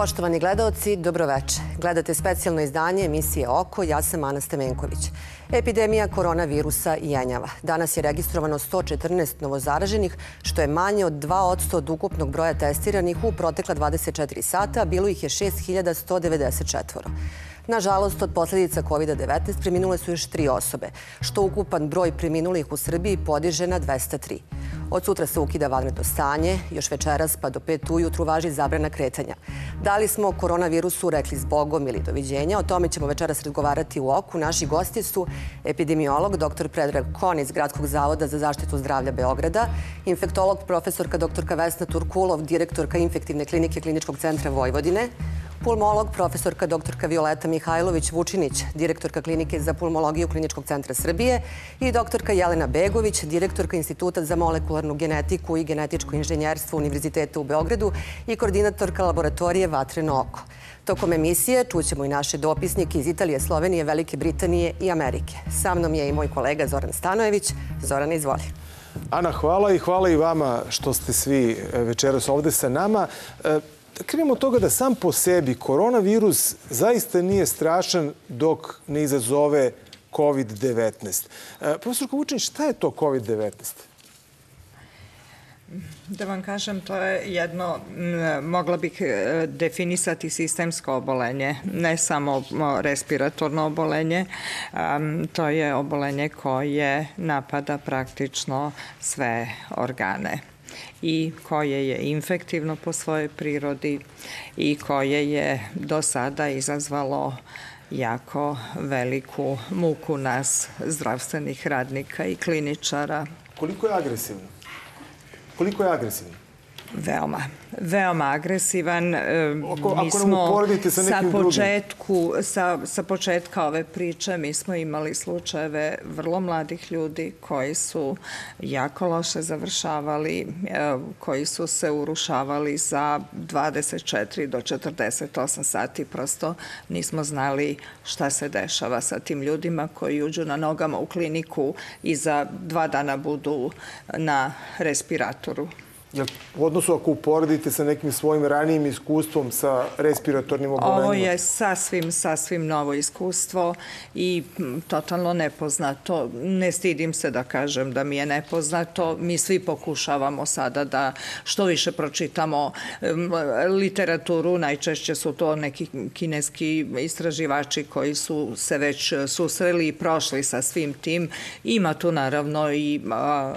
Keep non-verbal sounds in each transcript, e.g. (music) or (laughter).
Poštovani gledalci, dobroveče. Gledate specijalno izdanje emisije Oko, ja sam Ana Stemenković. Epidemija koronavirusa jenjava. Danas je registrovano 114 novozaraženih, što je manje od 2% od ukupnog broja testiranih u protekla 24 sata, bilo ih je 6194. Nažalost, od posledica COVID-19 preminule su još tri osobe, što ukupan broj preminulih u Srbiji podiže na 203. Od sutra se ukida vanredno stanje, još večeras pa do pet ujutru važi zabrana kretanja. Da li smo koronavirusu rekli zbogom ili doviđenja? O tome ćemo večeras razgovarati u oku. Naši gosti su epidemiolog dr. Predrag Kon iz Gradskog zavoda za zaštitu zdravlja Beograda, infektolog profesorka dr. Vesna Turkulov, direktorka infektivne klinike Kliničkog centra Vojvodine, pulmolog profesorka dr. Violeta Mihajlović-Vučinić, direktorka klinike za pulmologiju Kliničkog centra Srbije i doktorka Jelena Begović, direktorka Instituta za molekularnu genetiku i genetičko inženjerstvo Univerziteta u Beogradu i koordinatorka laboratorije Vatreno oko. Tokom emisije čućemo i naše dopisnike iz Italije, Slovenije, Velike Britanije i Amerike. Sa mnom je i moj kolega Zoran Stanojević. Zoran, izvoli. Ana, hvala i hvala i vama što ste svi večeras ovde sa nama. Krenemo od toga da sam po sebi koronavirus zaista nije strašan dok ne izazove COVID-19. E, profesor Kovučin, šta je to COVID-19? Da vam kažem, to je jedno, mogla bih e, definisati sistemsko obolenje, ne samo respiratorno obolenje, to je obolenje koje napada praktično sve organe i koje je infektivno po svojoj prirodi i koje je do sada izazvalo jako veliku muku nas zdravstvenih radnika i kliničara. Koliko je agresivno? Koliko je agresivno? Veoma veoma agresivan. Ako, mi ako smo sa, sa početku, sa, sa početka ove priče mi smo imali slučajeve vrlo mladih ljudi koji su jako loše završavali, koji su se urušavali za 24 do 48 sati. Prosto nismo znali šta se dešava sa tim ljudima koji uđu na nogama u kliniku i za dva dana budu na respiratoru. Jel, u odnosu ako uporedite sa nekim svojim ranijim iskustvom sa respiratornim obolenjima? Ovo je sasvim, sasvim novo iskustvo i totalno nepoznato. Ne stidim se da kažem da mi je nepoznato. Mi svi pokušavamo sada da što više pročitamo literaturu. Najčešće su to neki kineski istraživači koji su se već susreli i prošli sa svim tim. Ima tu naravno i a,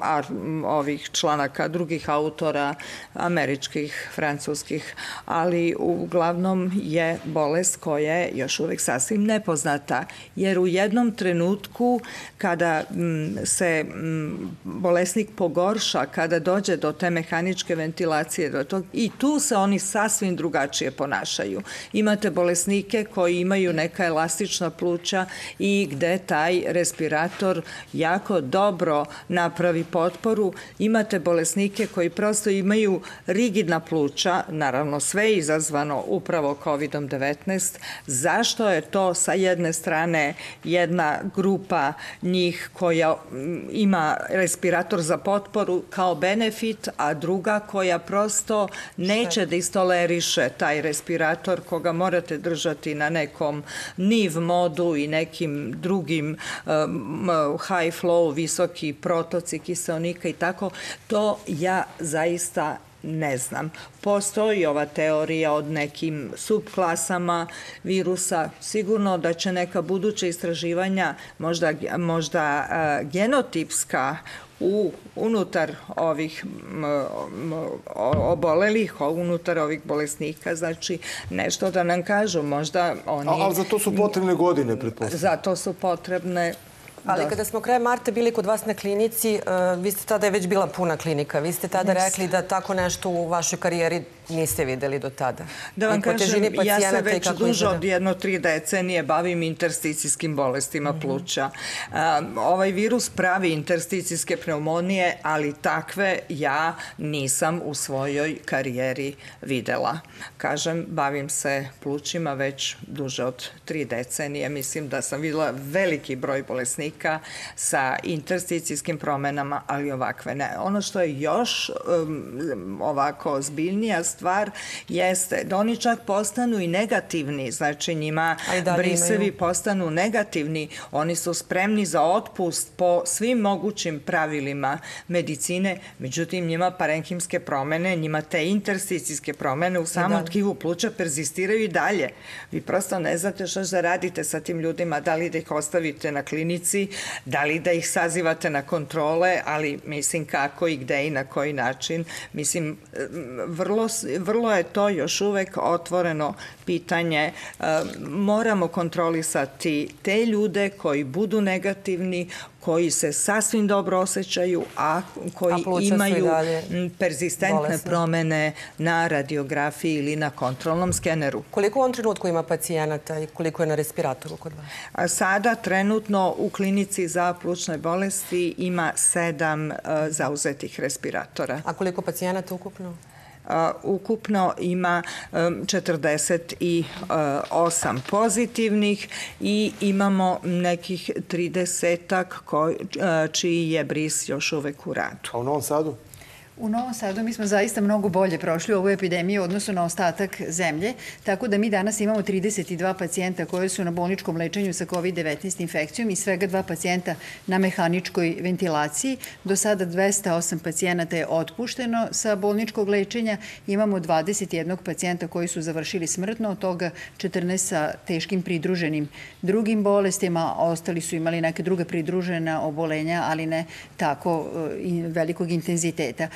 a, ovih članaka drugih drugih autora, američkih, francuskih, ali uglavnom je bolest koja je još uvek sasvim nepoznata, jer u jednom trenutku kada mm, se mm, bolesnik pogorša, kada dođe do te mehaničke ventilacije, do tog, i tu se oni sasvim drugačije ponašaju. Imate bolesnike koji imaju neka elastična pluća i gde taj respirator jako dobro napravi potporu. Imate bolesnike bolesnike koji prosto imaju rigidna pluća, naravno sve je izazvano upravo COVID-19. Zašto je to sa jedne strane jedna grupa njih koja mm, ima respirator za potporu kao benefit, a druga koja prosto neće da istoleriše taj respirator koga morate držati na nekom niv modu i nekim drugim um, high flow, visoki protoci kiselnika i tako, to ja ja zaista ne znam. Postoji ova teorija od nekim subklasama virusa. Sigurno da će neka buduća istraživanja, možda, možda genotipska, u, unutar ovih m, m, obolelih, unutar ovih bolesnika, znači nešto da nam kažu, možda oni... A, ali za to su potrebne godine, pretpostavljam. Za to su potrebne Ali da. kada smo krajem marta bili kod vas na klinici, uh, vi ste tada je već bila puna klinika. Vi ste tada rekli da tako nešto u vašoj karijeri niste videli do tada. Da vam kažem, ja se već duže od jedno tri decenije bavim intersticijskim bolestima mm -hmm. pluća. Um, ovaj virus pravi intersticijske pneumonije, ali takve ja nisam u svojoj karijeri videla. Kažem, bavim se plućima već duže od tri decenije. Mislim da sam videla veliki broj bolesnika slika sa intersticijskim promenama, ali ovakve ne. Ono što je još um, ovako zbiljnija stvar jeste da oni čak postanu i negativni, znači njima brisevi imaju. postanu negativni, oni su spremni za otpust po svim mogućim pravilima medicine, međutim njima parenhimske promene, njima te intersticijske promene u samom da. tkivu pluća perzistiraju i dalje. Vi prosto ne znate šta da radite sa tim ljudima, da li da ih ostavite na klinici, da li da ih sazivate na kontrole, ali mislim kako i gde i na koji način. Mislim, vrlo, vrlo je to još uvek otvoreno pitanje. Moramo kontrolisati te ljude koji budu negativni, koji se sasvim dobro osjećaju, a koji a imaju persistentne bolesne. promene na radiografiji ili na kontrolnom skeneru. Koliko u ovom trenutku ima pacijenata i koliko je na respiratoru kod vas? A sada trenutno u klinici za plućne bolesti ima sedam uh, zauzetih respiratora. A koliko pacijenata ukupno? Ukupno ima 48 pozitivnih i imamo nekih 30-ak čiji je bris još uvek u radu. A u Novom Sadu? U Novom Sadu mi smo zaista mnogo bolje prošli ovu epidemiju u odnosu na ostatak zemlje, tako da mi danas imamo 32 pacijenta koje su na bolničkom lečenju sa COVID-19 infekcijom i svega dva pacijenta na mehaničkoj ventilaciji. Do sada 208 pacijenata je otpušteno sa bolničkog lečenja. Imamo 21 pacijenta koji su završili smrtno, od toga 14 sa teškim pridruženim drugim bolestima, ostali su imali neke druge pridružena obolenja, ali ne tako e, velikog intenziteta.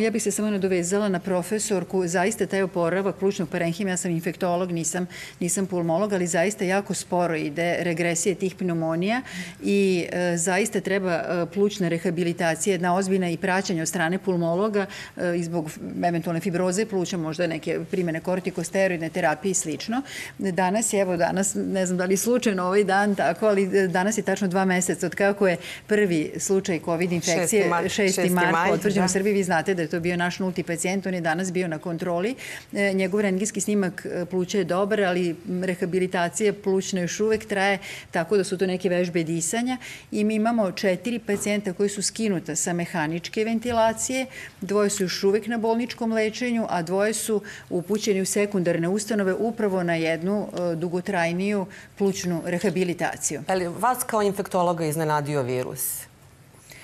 Ja bih se samo nadovezala na profesorku, zaista taj oporavak plućnog parenhima, ja sam infektolog, nisam, nisam pulmolog, ali zaista jako sporo ide regresije tih pneumonija i e, zaista treba e, plućna rehabilitacija, jedna ozbiljna i praćanja od strane pulmologa e, i zbog eventualne fibroze pluća, možda neke primene kortikosteroidne terapije i slično. Danas je, evo danas, ne znam da li slučajno ovaj dan tako, ali danas je tačno dva meseca od kako je prvi slučaj COVID infekcije, 6. mart, 6. mart potvrđen u da. Srbiji znate da je to bio naš nulti pacijent, on je danas bio na kontroli. E, njegov rengijski snimak e, pluća je dobar, ali rehabilitacija plućna još uvek traje, tako da su to neke vežbe disanja. I mi imamo četiri pacijenta koji su skinuta sa mehaničke ventilacije, dvoje su još uvek na bolničkom lečenju, a dvoje su upućeni u sekundarne ustanove upravo na jednu e, dugotrajniju plućnu rehabilitaciju. Ali vas kao infektologa iznenadio virus?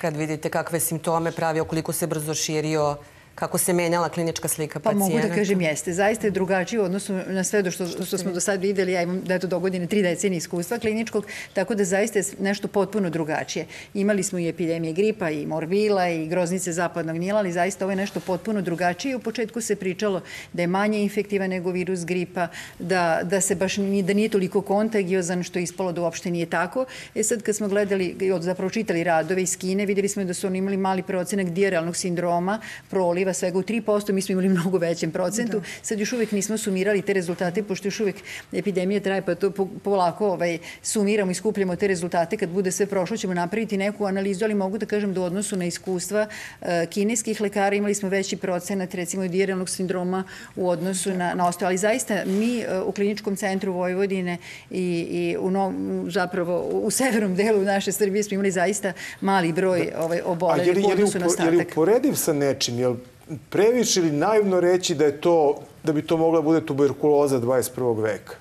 Kad vidite kakve simptome pravio, koliko se brzo širio, kako se menjala klinička slika pacijenta? Pa mogu da kažem jeste. Zaista je drugačije u odnosu na sve do što, što smo do sad videli. Ja imam da je to do godine tri decenije iskustva kliničkog, tako da zaista je nešto potpuno drugačije. Imali smo i epidemije gripa i morbila i groznice zapadnog nila, ali zaista ovo je nešto potpuno drugačije. U početku se pričalo da je manje infektivan nego virus gripa, da, da se baš nije, da nije toliko kontagiozan, što je ispalo da uopšte nije tako. E sad kad smo gledali, zapravo čitali radove iz Kine, videli smo da su oni imali mali procenak diaralnog sindroma, proliva pokriva svega u 3%, mi smo imali mnogo većem procentu. Da. Sad još uvek nismo sumirali te rezultate, pošto još uvek epidemija traje, pa to polako ovaj, sumiramo i skupljamo te rezultate. Kad bude sve prošlo, ćemo napraviti neku analizu, ali mogu da kažem da u odnosu na iskustva uh, kineskih lekara imali smo veći procenat, recimo, dijeralnog sindroma u odnosu na, na ostalo. Ali zaista mi uh, u kliničkom centru Vojvodine i, i u no, zapravo u severnom delu naše Srbije smo imali zaista mali broj ovaj, obolelih u odnosu na ostatak. Je li uporediv sa nečim? Je li previše ili naivno reći da je to da bi to mogla bude tuberkuloza 21. veka?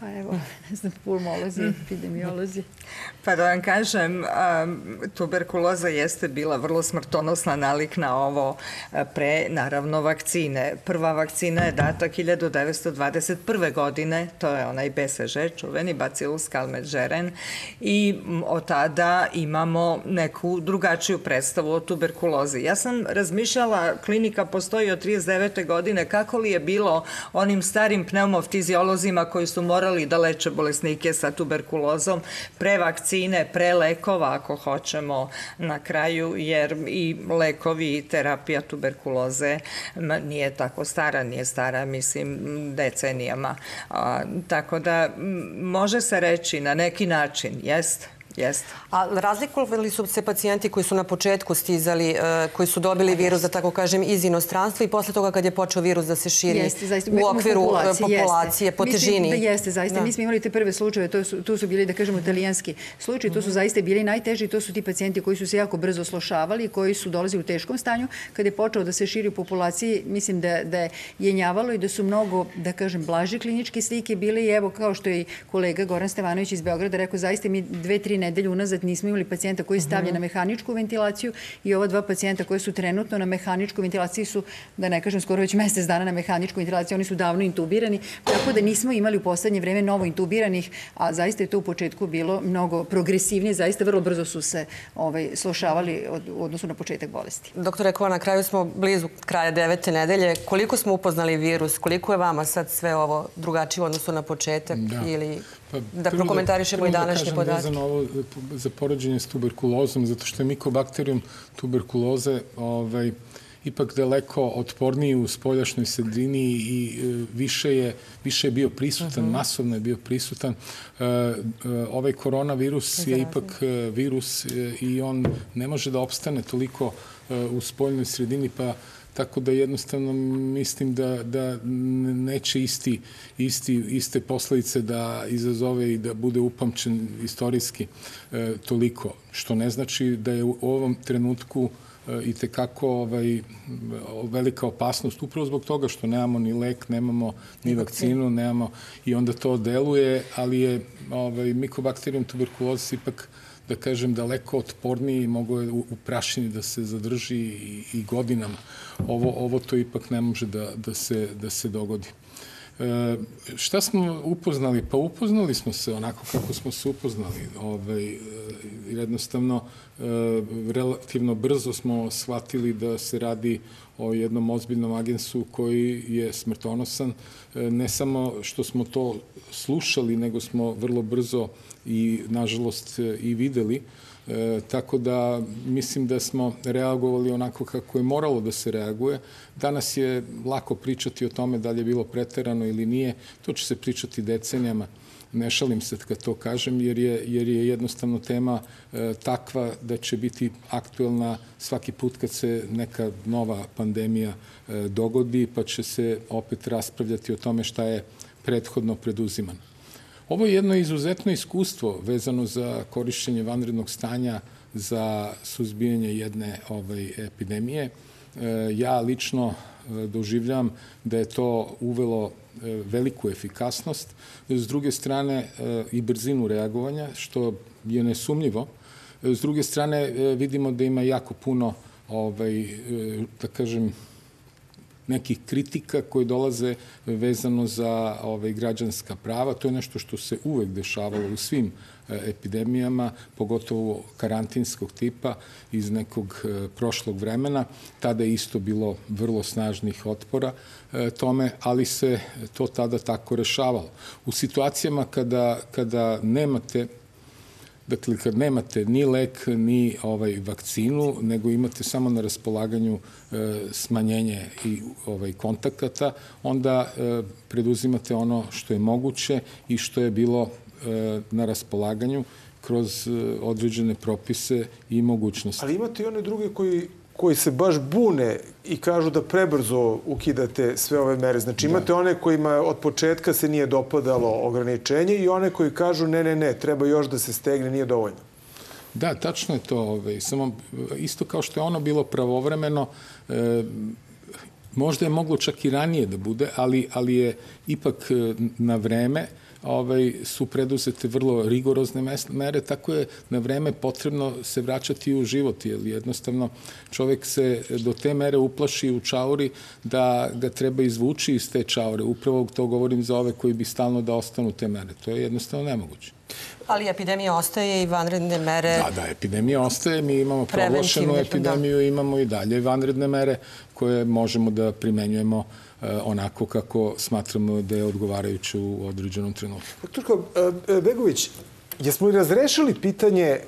Pa evo, ne znam, pulmolozi, mm. epidemiolozi. Pa da vam kažem, tuberkuloza jeste bila vrlo smrtonosna nalik na ovo pre, naravno, vakcine. Prva vakcina je data 1921. godine, to je onaj BCG, čuveni Bacillus calmette i od tada imamo neku drugačiju predstavu o tuberkulozi. Ja sam razmišljala, klinika postoji od 39. godine, kako li je bilo onim starim pneumofiziolozima koji su morali da leče bolesnike sa tuberkulozom pre vakcine pre lekova ako hoćemo na kraju, jer i lekovi i terapija tuberkuloze nije tako stara, nije stara, mislim, decenijama. A, tako da može se reći na neki način, jest, Jeste. A razlikovali su se pacijenti koji su na početku stizali, e, koji su dobili virus, da tako kažem, iz inostranstva i posle toga kad je počeo virus da se širi Jeste, zaista, u okviru populacije, populacije po težini. Da jeste, zaista. Da. Mi smo imali te prve slučajeve, to su, tu su bili, da kažemo, italijanski slučaje, to su zaista bili najteži, to su ti pacijenti koji su se jako brzo slošavali, koji su dolazili u teškom stanju. Kad je počeo da se širi u populaciji, mislim da, da je jenjavalo i da su mnogo, da kažem, blaže kliničke slike bile i evo, kao što je i kolega Goran Stevanović iz Beograda rekao, zaista mi dve, tri nedelje unazad nismo imali pacijenta koji je stavljen na mehaničku ventilaciju i ova dva pacijenta koji su trenutno na mehaničkoj ventilaciji su, da ne kažem, skoro već mesec dana na mehaničkoj ventilaciji, oni su davno intubirani, tako da nismo imali u poslednje vreme novo intubiranih, a zaista je to u početku bilo mnogo progresivnije, zaista vrlo brzo su se ovaj, slošavali od, u odnosu na početak bolesti. Doktore Kova, na kraju smo blizu kraja devete nedelje. Koliko smo upoznali virus? Koliko je vama sad sve ovo drugačije u odnosu na početak? Da. Ili Pa, da prvo prokomentarišemo i prvo današnje da kažem podatke? Vezano ovo za poređenje s tuberkulozom, zato što je mikobakterijum tuberkuloze ovaj, ipak daleko otporniji u spoljašnjoj sredini i e, više je, više je bio prisutan, Mhm. masovno je bio prisutan. E, e, ovaj koronavirus je ipak virus i on ne može da opstane toliko u spoljnoj sredini, pa tako da jednostavno mislim da, da neće isti, isti, iste posledice da izazove i da bude upamćen istorijski e, toliko, što ne znači da je u ovom trenutku e, i tekako ovaj, velika opasnost upravo zbog toga što nemamo ni lek, nemamo ni vakcinu, nemamo i onda to deluje, ali je ovaj, mikobakterijum tuberkulosis ipak da kažem, daleko otporniji, mogo je u, prašini da se zadrži i, i godinama. Ovo, ovo to ipak ne može da, da, se, da se dogodi. E, šta smo upoznali? Pa upoznali smo se onako kako smo se upoznali. Ovaj, e, jednostavno, e, relativno brzo smo shvatili da se radi o jednom ozbiljnom agensu koji je smrtonosan. E, ne samo što smo to slušali, nego smo vrlo brzo i, nažalost, e, i videli. E, tako da mislim da smo reagovali onako kako je moralo da se reaguje. Danas je lako pričati o tome da li je bilo preterano ili nije. To će se pričati decenijama. Ne šalim se kad to kažem, jer je, jer je jednostavno tema e, takva da će biti aktuelna svaki put kad se neka nova pandemija e, dogodi, pa će se opet raspravljati o tome šta je prethodno preduzimano. Ovo je jedno izuzetno iskustvo vezano za korišćenje vanrednog stanja za suzbijanje jedne ovaj, epidemije. E, ja lično e, doživljam da je to uvelo e, veliku efikasnost, s druge strane i brzinu reagovanja, što je nesumljivo. S druge strane vidimo da ima jako puno ovaj, da kažem, nekih kritika koje dolaze vezano za ovaj, građanska prava. To je nešto što se uvek dešavalo u svim e, epidemijama, pogotovo karantinskog tipa iz nekog e, prošlog vremena. Tada je isto bilo vrlo snažnih otpora e, tome, ali se to tada tako rešavalo. U situacijama kada, kada nemate Dakle, kad nemate ni lek, ni ovaj vakcinu, nego imate samo na raspolaganju e, smanjenje i ovaj kontakata, onda e, preduzimate ono što je moguće i što je bilo e, na raspolaganju kroz e, određene propise i mogućnosti. Ali imate i one druge koji koji se baš bune i kažu da prebrzo ukidate sve ove mere. Znači imate one kojima od početka se nije dopadalo ograničenje i one koji kažu ne, ne, ne, treba još da se stegne, nije dovoljno. Da, tačno je to. Ovaj, samo isto kao što je ono bilo pravovremeno, e, možda je moglo čak i ranije da bude, ali, ali je ipak e, na vreme ovaj, su preduzete vrlo rigorozne mere, tako je na vreme potrebno se vraćati u život, jer jednostavno čovek se do te mere uplaši u čauri da ga treba izvući iz te čaure. Upravo to govorim za ove koji bi stalno da ostanu te mere. To je jednostavno nemoguće. Ali epidemija ostaje i vanredne mere. Da, da, epidemija ostaje, mi imamo proglašenu Preventivne, epidemiju, imamo i dalje vanredne mere koje možemo da primenjujemo e, onako kako smatramo da je odgovarajuće u određenom trenutku. Doktorko e, Begović, jesmo li razrešili pitanje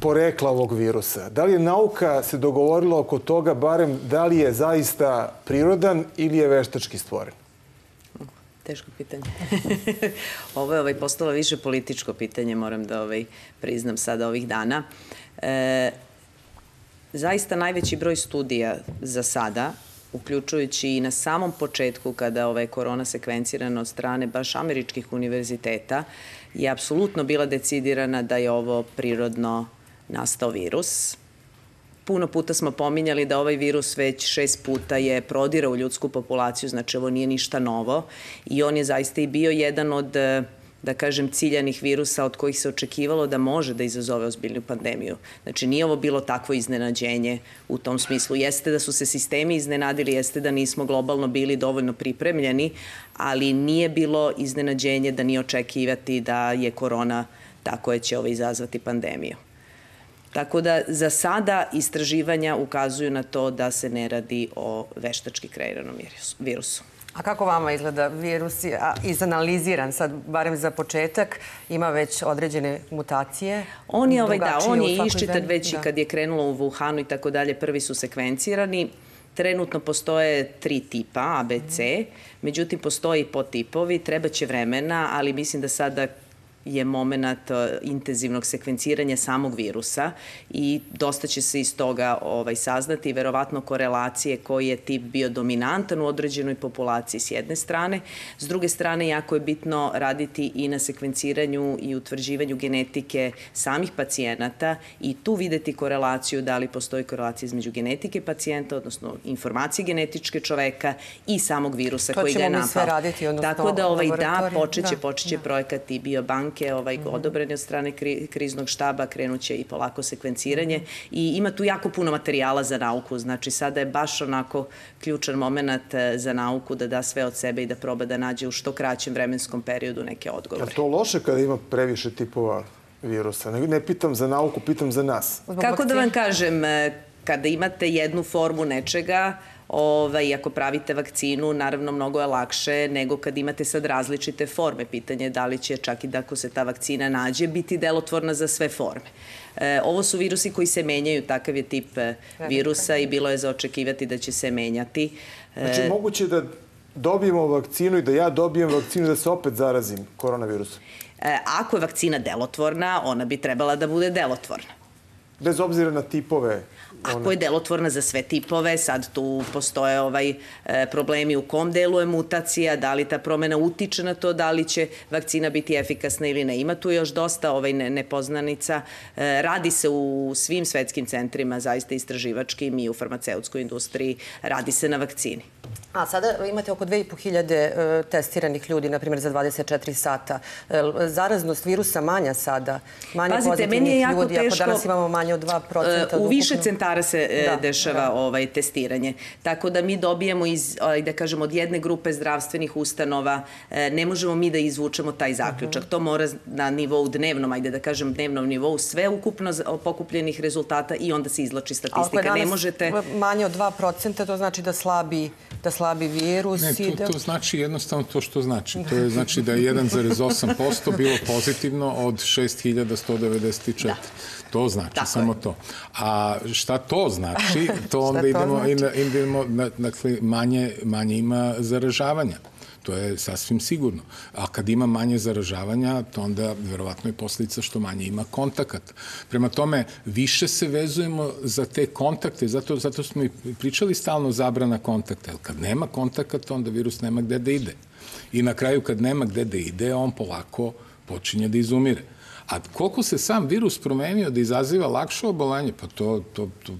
porekla ovog virusa? Da li je nauka se dogovorila oko toga, barem da li je zaista prirodan ili je veštački stvoren? Teško pitanje. (laughs) Ovo je ovaj, postalo više političko pitanje, moram da ovaj, priznam sada ovih dana. E, zaista najveći broj studija za sada, uključujući i na samom početku kada ovaj korona sekvencirana od strane baš američkih univerziteta, je apsolutno bila decidirana da je ovo prirodno nastao virus. Puno puta smo pominjali da ovaj virus već šest puta je prodirao u ljudsku populaciju, znači ovo nije ništa novo i on je zaista i bio jedan od da kažem, ciljanih virusa od kojih se očekivalo da može da izazove ozbiljnu pandemiju. Znači, nije ovo bilo takvo iznenađenje u tom smislu. Jeste da su se sistemi iznenadili, jeste da nismo globalno bili dovoljno pripremljeni, ali nije bilo iznenađenje da nije očekivati da je korona tako je će ovo izazvati pandemiju. Tako da za sada istraživanja ukazuju na to da se ne radi o veštački kreiranom virusu. A kako vama izgleda virus? A, izanaliziran sad, barem za početak, ima već određene mutacije? On je, ovaj, da, on je iščitan već da. i kad je krenulo u Wuhanu i tako dalje, prvi su sekvencirani. Trenutno postoje tri tipa, A, B, C, međutim postoji i podtipovi, treba će vremena, ali mislim da sada je moment e, intenzivnog sekvenciranja samog virusa i dosta će se iz toga ovaj, saznati verovatno korelacije koji je tip bio dominantan u određenoj populaciji s jedne strane. S druge strane, jako je bitno raditi i na sekvenciranju i utvrđivanju genetike samih pacijenata i tu videti korelaciju da li postoji korelacija između genetike pacijenta, odnosno informacije genetičke čoveka i samog virusa to koji ga je napao. To ćemo mi sve raditi, odnosno Tako da, ovaj, da, počeće, da, počeće da. projekat i biobank banke ovaj, mm odobreni od strane kri, kriznog štaba, krenuće i polako sekvenciranje i ima tu jako puno materijala za nauku, znači sada je baš onako ključan moment eh, za nauku da da sve od sebe i da proba da nađe u što kraćem vremenskom periodu neke odgovore. Je to loše kada ima previše tipova virusa? Ne, ne pitam za nauku, pitam za nas. Kako da vam kažem, eh, kada imate jednu formu nečega, Ovaj, ako pravite vakcinu, naravno mnogo je lakše nego kad imate sad različite forme. Pitanje je da li će čak i da ako se ta vakcina nađe biti delotvorna za sve forme. E, ovo su virusi koji se menjaju, takav je tip e, virusa i bilo je za očekivati da će se menjati. E, znači, moguće da dobijemo vakcinu i da ja dobijem vakcinu da se opet zarazim koronavirusom? E, ako je vakcina delotvorna, ona bi trebala da bude delotvorna. Bez obzira na tipove Ako je delotvorna za sve tipove, sad tu postoje ovaj e, problemi u kom delu je mutacija, da li ta promena utiče na to, da li će vakcina biti efikasna ili ne. Ima tu još dosta ovaj nepoznanica. E, radi se u svim svetskim centrima, zaista istraživačkim i u farmaceutskoj industriji, radi se na vakcini. A sada imate oko 2500 e, testiranih ljudi, na primjer, za 24 sata. Zaraznost virusa manja sada? Manje Pazite, meni je jako ljudi, teško... Ako danas imamo manje od 2% U više centara se e, da, dešava da. ovaj testiranje. Tako da mi dobijamo iz, da kažem, od jedne grupe zdravstvenih ustanova, e, ne možemo mi da izvučemo taj zaključak. Uh -huh. To mora na nivou dnevnom, ajde da kažem dnevnom nivou, sve ukupno pokupljenih rezultata i onda se izlači statistika. Ne možete... manje od 2%, to znači da slabi da slabi virus. Ne, to, da... to znači jednostavno to što znači. To je znači da je 1,8% bilo pozitivno od 6194. Da. To znači, Tako samo je. to. A šta to znači? To (laughs) onda idemo, znači? idemo, dakle, manje, manje ima zaražavanja. To je sasvim sigurno. A kad ima manje zaražavanja, to onda verovatno je posljedica što manje ima kontakat. Prema tome, više se vezujemo za te kontakte, zato, zato smo i pričali stalno zabrana kontakta. Jer kad nema kontakata, onda virus nema gde da ide. I na kraju, kad nema gde da ide, on polako počinje da izumire. A koliko se sam virus promenio da izaziva lakše obolanje, pa to, to, to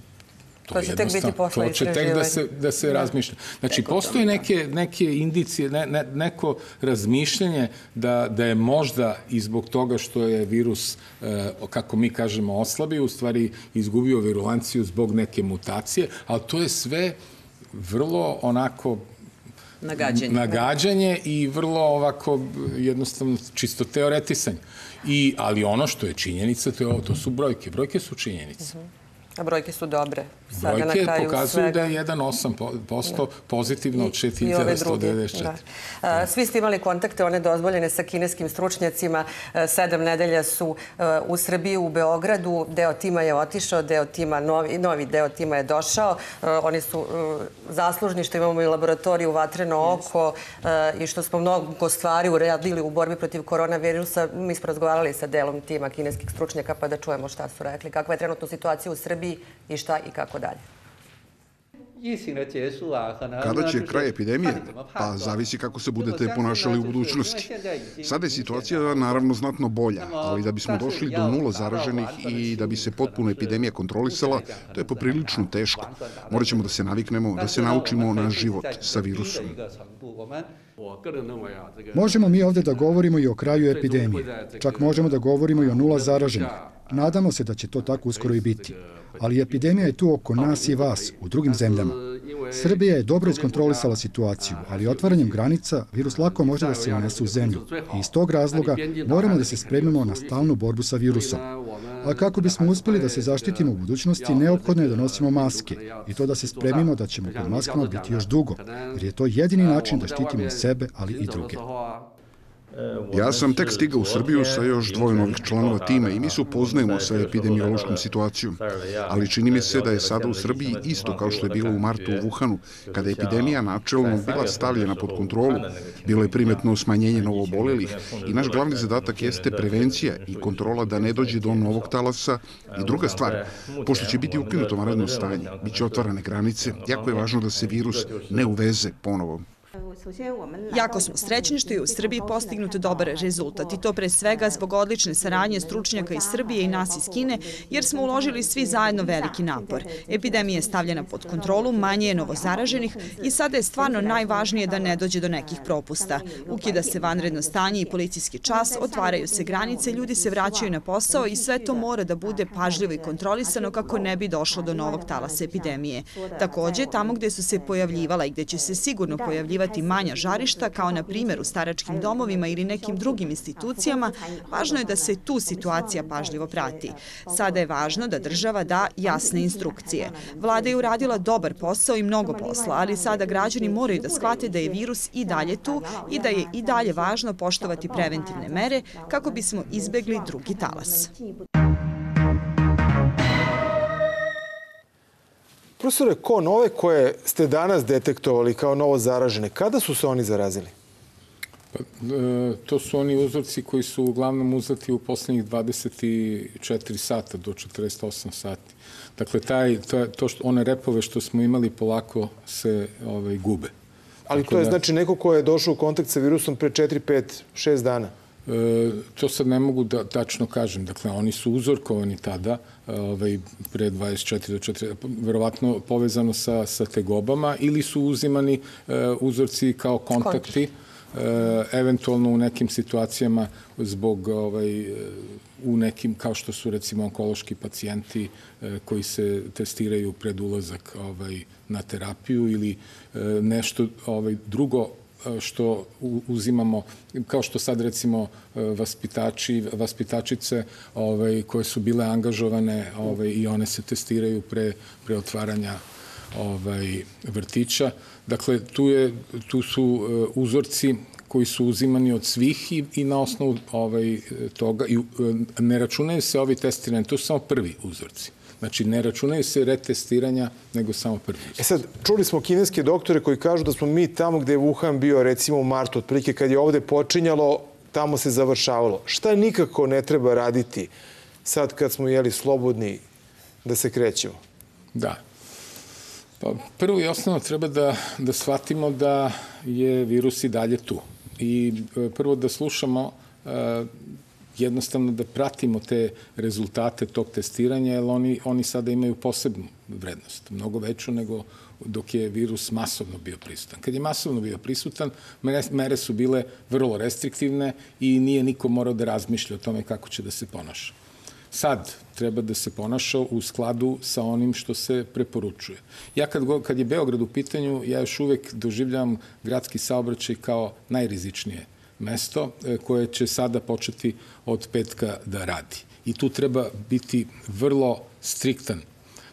To, to će tek biti posle To će tek da se, da se da. razmišlja. Znači, Teko postoje neke, neke indicije, ne, ne, neko razmišljanje da, da je možda i zbog toga što je virus, e, kako mi kažemo, oslabio, u stvari izgubio virulanciju zbog neke mutacije, ali to je sve vrlo onako nagađanje. Nagađanje i vrlo ovako jednostavno čisto teoretisanje. I, ali ono što je činjenica, to, je, to su brojke. Brojke su činjenice. Uh -huh. A brojke su dobre. Sada Brojke na kraju pokazuju svega. da je 1,8% pozitivno od I ove druge, 6194. da. Svi ste imali kontakte, one dozvoljene sa kineskim stručnjacima. E, Sedam nedelja su e, u Srbiji, u Beogradu. Deo tima je otišao, deo tima, novi, novi deo tima je došao. E, Oni su zaslužni što imamo i laboratoriju Vatreno oko i što smo mnogo stvari uradili u borbi protiv koronavirusa. Mi smo razgovarali sa delom tima kineskih stručnjaka pa da čujemo šta su rekli. Kakva je trenutno situacija u Srbiji i šta i kako dalje. Kada će kraj epidemije? Pa zavisi kako se budete ponašali u budućnosti. Sada je situacija naravno znatno bolja, ali da bismo došli do nula zaraženih i da bi se potpuno epidemija kontrolisala, to je poprilično teško. Morat ćemo da se naviknemo, da se naučimo na život sa virusom. Možemo mi ovde da govorimo i o kraju epidemije. Čak možemo da govorimo i o nula zaraženih. Nadamo se da će to tako uskoro i biti. Ali epidemija je tu oko nas i vas, u drugim zemljama. Srbija je dobro iskontrolisala situaciju, ali otvaranjem granica virus lako može da se unese u zemlju. I iz tog razloga moramo da se spremimo na stalnu borbu sa virusom. A kako bismo uspeli da se zaštitimo u budućnosti, neophodno je da nosimo maske i to da se spremimo da ćemo pod maskama biti još dugo, jer je to jedini način da štitimo sebe, ali i druge. Ja sam tek stigao u Srbiju sa još dvoje članova tima i mi se upoznajemo sa epidemiološkom situacijom. Ali čini mi se da je sada u Srbiji isto kao što je bilo u martu u Wuhanu, kada je epidemija načelno bila stavljena pod kontrolu. Bilo je primetno smanjenje novoobolelih i naš glavni zadatak jeste prevencija i kontrola da ne dođe do novog talasa. I druga stvar, pošto će biti ukinuto vanredno stanje, bit će otvarane granice, jako je važno da se virus ne uveze ponovo. Jako smo srećni što je u Srbiji postignut dobar rezultat i to pre svega zbog odlične saradnje stručnjaka iz Srbije i nas iz Kine, jer smo uložili svi zajedno veliki napor. Epidemija je stavljena pod kontrolu, manje je novozaraženih i sada je stvarno najvažnije da ne dođe do nekih propusta. Ukida se vanredno stanje i policijski čas, otvaraju se granice, ljudi se vraćaju na posao i sve to mora da bude pažljivo i kontrolisano kako ne bi došlo do novog talasa epidemije. Takođe, tamo gde su se pojavljivala i gde će se sigurno pojavljivati manja žarišta, kao na primjer u staračkim domovima ili nekim drugim institucijama, važno je da se tu situacija pažljivo prati. Sada je važno da država da jasne instrukcije. Vlada je uradila dobar posao i mnogo posla, ali sada građani moraju da shvate da je virus i dalje tu i da je i dalje važno poštovati preventivne mere kako bismo izbegli drugi talas. Profesore, ko nove koje ste danas detektovali kao novo zaražene, kada su se oni zarazili? Pa, e, to su oni uzorci koji su uglavnom uzeti u poslednjih 24 sata do 48 sati. Dakle, taj, to, to što, one repove što smo imali polako se ovaj, gube. Ali Tako to je da- znači neko ko je došao u kontakt sa virusom pre 4, 5, 6 dana. E, to sad ne mogu da tačno kažem. Dakle, oni su uzorkovani tada, ovaj, pre 24 do 4, verovatno povezano sa, sa tegobama, ili su uzimani e, uzorci kao kontakti, e, eventualno u nekim situacijama zbog ovaj, u nekim, kao što su recimo onkološki pacijenti e, koji se testiraju pred ulazak ovaj, na terapiju ili e, nešto ovaj, drugo što u- uzimamo, kao što sad recimo e, vaspitači, vaspitačice ovaj, koje su bile angažovane ovaj, i one se testiraju pre, pre otvaranja ovaj, vrtića. Dakle, tu, je, tu su e, uzorci koji su uzimani od svih i, i na osnovu ovaj, toga. I, e, ne računaju se ovi testirani, to su samo prvi uzorci. Znači, ne računaju se retestiranja, nego samo prvi E sad, čuli smo kineske doktore koji kažu da smo mi tamo gde je Wuhan bio, recimo u martu, otprilike kad je ovde počinjalo, tamo se završavalo. Šta nikako ne treba raditi sad kad smo jeli slobodni da se krećemo? Da. Pa prvo i osnovno treba da, da shvatimo da je virus i dalje tu. I e, prvo da slušamo e, jednostavno da pratimo te rezultate tog testiranja, jer oni, oni sada imaju posebnu vrednost, mnogo veću nego dok je virus masovno bio prisutan. Kad je masovno bio prisutan, mere, su bile vrlo restriktivne i nije niko morao da razmišlja o tome kako će da se ponaša. Sad treba da se ponaša u skladu sa onim što se preporučuje. Ja kad, kad je Beograd u pitanju, ja još uvek doživljavam gradski saobraćaj kao najrizičnije mesto e, koje će sada početi od petka da radi. I tu treba biti vrlo striktan.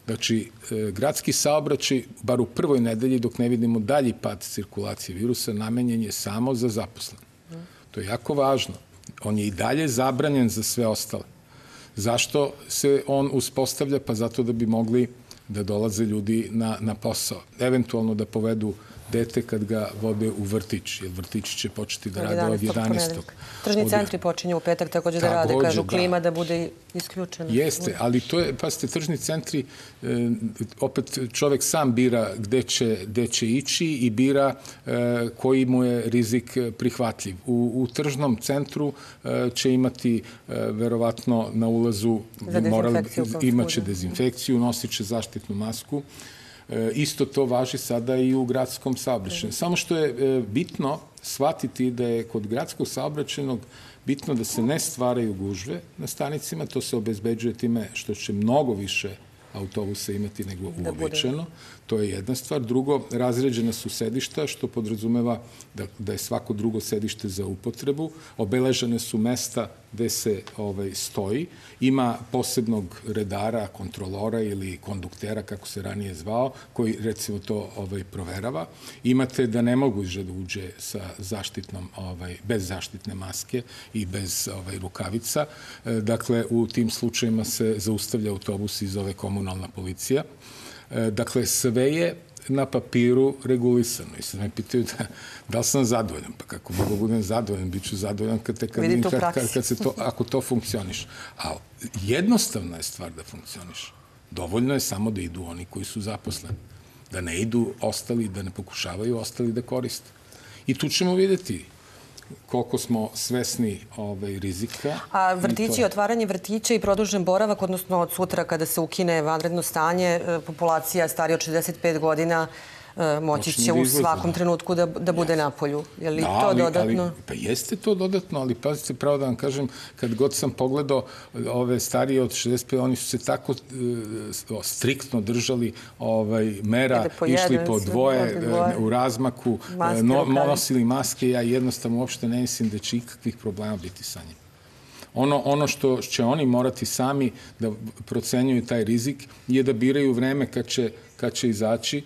Znači, e, gradski saobraćaj, bar u prvoj nedelji, dok ne vidimo dalji pad cirkulacije virusa, namenjen je samo za zaposlene. To je jako važno. On je i dalje zabranjen za sve ostale. Zašto se on uspostavlja? Pa zato da bi mogli da dolaze ljudi na, na posao. Eventualno da povedu dete kad ga vode u vrtić, jer vrtići će početi da rade od 11. Tržni centri počinju u petak takođe da rade, kažu klima da bude isključena. Jeste, ali to je, pasite, tržni centri, e, opet čovek sam bira gde će, gde će ići i bira e, koji mu je rizik prihvatljiv. U, u tržnom centru e, će imati verovatno na ulazu morali, imaće dezinfekciju, nosit će zaštitnu masku, isto to važi sada i u gradskom saobraćaju. Samo što je e, bitno shvatiti da je kod gradskog saobraćajnog bitno da se ne stvaraju gužve na stanicima, to se obezbeđuje time što će mnogo više autobusa imati nego da uobičajeno. To je jedna stvar. Drugo, razređena su sedišta, što podrazumeva da, da je svako drugo sedište za upotrebu. Obeležene su mesta gde se ovaj, stoji. Ima posebnog redara, kontrolora ili konduktera, kako se ranije zvao, koji recimo to ovaj, proverava. Imate da ne mogu da uđe sa zaštitnom, ovaj, bez zaštitne maske i bez ovaj, rukavica. E, dakle, u tim slučajima se zaustavlja autobus iz ove komunalna policija. E, dakle, sve je na papiru regulisano. I sad me pitaju da, da li sam zadovoljan. Pa kako mogu budem zadovoljan, bit ću zadovoljan kad, te, kad, kad, kad, kad se to, ako to funkcioniš. A jednostavna je stvar da funkcioniš. Dovoljno je samo da idu oni koji su zaposleni. Da ne idu ostali, da ne pokušavaju ostali da koriste. I tu ćemo videti koliko smo svesni ovaj, rizika. A vrtići, to... otvaranje vrtića i produžen boravak, odnosno od sutra kada se ukine vanredno stanje, e, populacija starija od 65 godina moći će u svakom trenutku da, da bude na polju. Je li da, to ali, dodatno? Ali, pa jeste to dodatno, ali pazite, pravo da vam kažem, kad god sam pogledao ove starije od 65, oni su se tako uh, striktno držali ovaj, mera, po išli po dvoje, dvoje u razmaku, maske, no, nosili maske, ja jednostavno uopšte ne mislim da će ikakvih problema biti sa njim. Ono, ono što će oni morati sami da procenjuju taj rizik je da biraju vreme kad će, kad će izaći,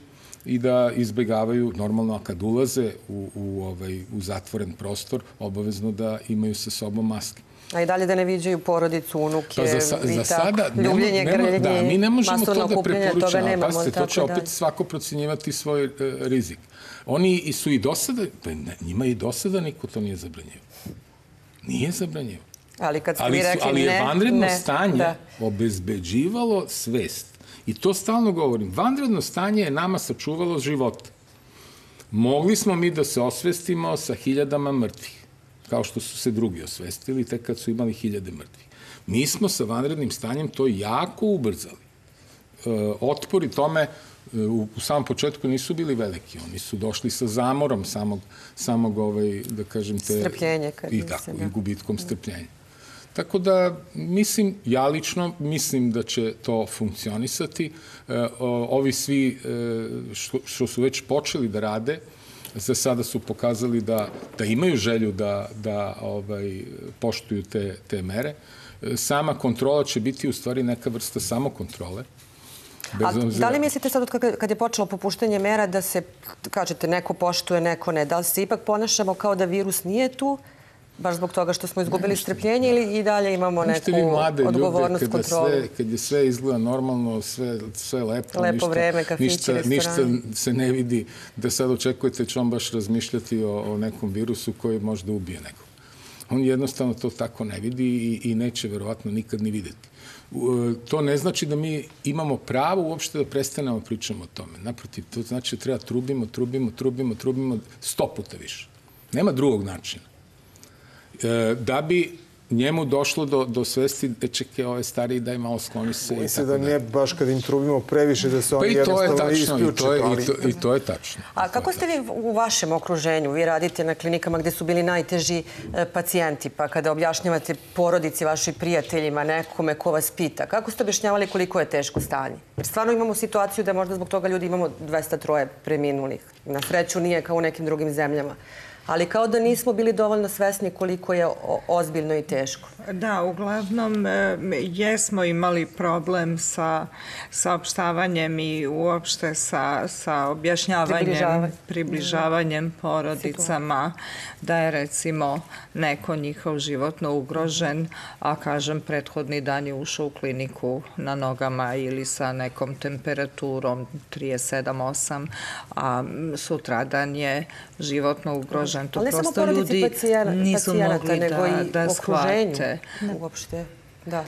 i da izbegavaju, normalno, kad ulaze u, u, ovaj, u zatvoren prostor, obavezno da imaju sa sobom maske. A i dalje da ne viđaju porodicu, unuke, pa za, sa, za sada, ljubljenje, nema, grljenje, da, mi ne možemo to da preporučamo, nemamo, pasite, to će opet dalje. svako procenjivati svoj e, rizik. Oni su i do sada, pa ne, njima i do sada niko to nije zabranjivo. Nije zabranjivo. Ali kad ste ali, mi rekli ali je ne, vanredno ne, stanje da. obezbeđivalo svest I to stalno govorim. Vanredno stanje je nama sačuvalo život. Mogli smo mi da se osvestimo sa hiljadama mrtvih, kao što su se drugi osvestili, tek kad su imali hiljade mrtvih. Mi smo sa vanrednim stanjem to jako ubrzali. E, otpori tome e, u, u samom početku nisu bili veliki. Oni su došli sa zamorom samog, samog ovaj, da kažem, te... Strpljenje. Kad I tako, i gubitkom strpljenja. Tako da, mislim, ja lično mislim da će to funkcionisati. E, ovi svi e, što, što su već počeli da rade, za sada su pokazali da, da imaju želju da, da ovaj, poštuju te, te mere. E, sama kontrola će biti u stvari neka vrsta samokontrole. A da li mislite sad kad je počelo popuštanje mera da se, kažete, neko poštuje, neko ne, da li se ipak ponašamo kao da virus nije tu baš zbog toga što smo izgubili strpljenje ili i dalje imamo neku odgovornost ljude, kontrolu? Sve, kad je sve izgleda normalno, sve, sve lepo, lepo ništa, vreme, kafići, ništa, ništa se ne vidi da sad očekujete da će on baš razmišljati o, o nekom virusu koji može da ubije nekog. On jednostavno to tako ne vidi i, i neće verovatno nikad ni videti. To ne znači da mi imamo pravo uopšte da prestanemo pričamo o tome. Naprotiv, to znači da treba trubimo, trubimo, trubimo, trubimo sto puta više. Nema drugog načina. E, da bi njemu došlo do, do svesti da čeke ove stariji daj malo skloni se i tako da. nije baš kad im trubimo previše da se pa oni pa jednostavno isključe. I to je tačno, i to, i, to, i to je tačno. A kako ste vi u vašem okruženju? Vi radite na klinikama gde su bili najteži e, pacijenti, pa kada objašnjavate porodici, vašim prijateljima, nekome ko vas pita, kako ste objašnjavali koliko je teško stanje? Jer stvarno imamo situaciju da možda zbog toga ljudi imamo 203 preminulih. Na sreću nije kao u nekim drugim zemljama. Ali kao da nismo bili dovoljno svesni koliko je ozbiljno i teško. Da, uglavnom e, jesmo imali problem sa saopštavanjem i uopšte sa, sa objašnjavanjem, približavanjem, približavanjem porodicama da je recimo neko njihov životno ugrožen, a kažem prethodni dan je ušao u kliniku na nogama ili sa nekom temperaturom 37-8, a sutradan je životno ugrožen. To prosto ljudi nisu mogli da, da shvate. Uopšte, da.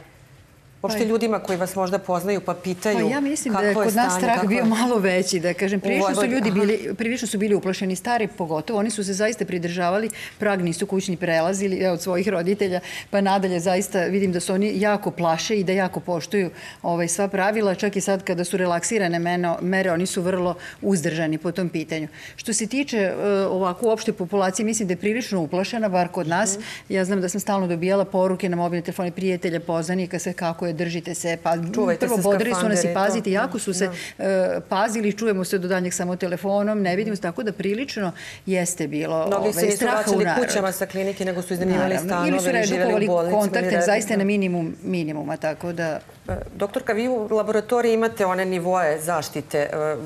Uopšte pa ljudima koji vas možda poznaju pa pitaju pa ja mislim da je kod nas strah kako... bio malo veći, da kažem, prilično su ljudi bili, prilično su bili uplašeni, stari pogotovo, oni su se zaista pridržavali, prag nisu kućni prelazili od svojih roditelja, pa nadalje zaista vidim da su oni jako plaše i da jako poštuju ovaj, sva pravila, čak i sad kada su relaksirane meno, mere, oni su vrlo uzdržani po tom pitanju. Što se tiče uh, ovako uopšte populacije, mislim da je prilično uplašena, bar kod nas. -hmm. Ja znam da sam stalno dobijala poruke na mobilne telefone prijatelja, poznanika, sve kako je, držite se, pa Čuvajte prvo bodri su nas i pazite, jako su se. Da. pazili, čujemo se do danjeg samo telefonom, ne vidimo se, tako da prilično jeste bilo Mnogi se nisu vraćali kućama sa klinike, nego su iznajmljivali stanove, ili su redukovali kontakte, zaista na minimum minimuma, tako da... E, doktorka, vi u laboratoriji imate one nivoje zaštite. E,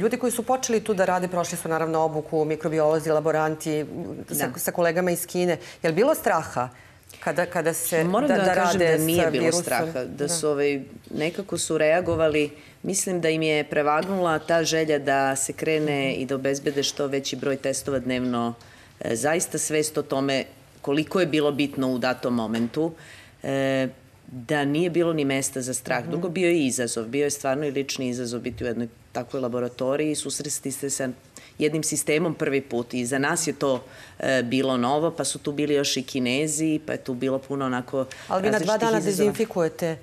ljudi koji su počeli tu da rade, prošli su naravno obuku, mikrobiolozi, laboranti, da. sa, sa kolegama iz Kine. Je li bilo straha? Kada, kada se Moram da, da, da kažem da nije bilo virusom. straha, da, da su ovaj, nekako su reagovali, mislim da im je prevagnula ta želja da se krene i da obezbede što veći broj testova dnevno, e, zaista svest o tome koliko je bilo bitno u datom momentu, e, da nije bilo ni mesta za strah. Drugo, bio je izazov, bio je stvarno i lični izazov biti u jednoj takvoj laboratoriji i susresti ste se jednim sistemom prvi put i za nas je to e, bilo novo, pa su tu bili još i kinezi, pa je tu bilo puno onako Ali vi na dva dana izazova. dezinfikujete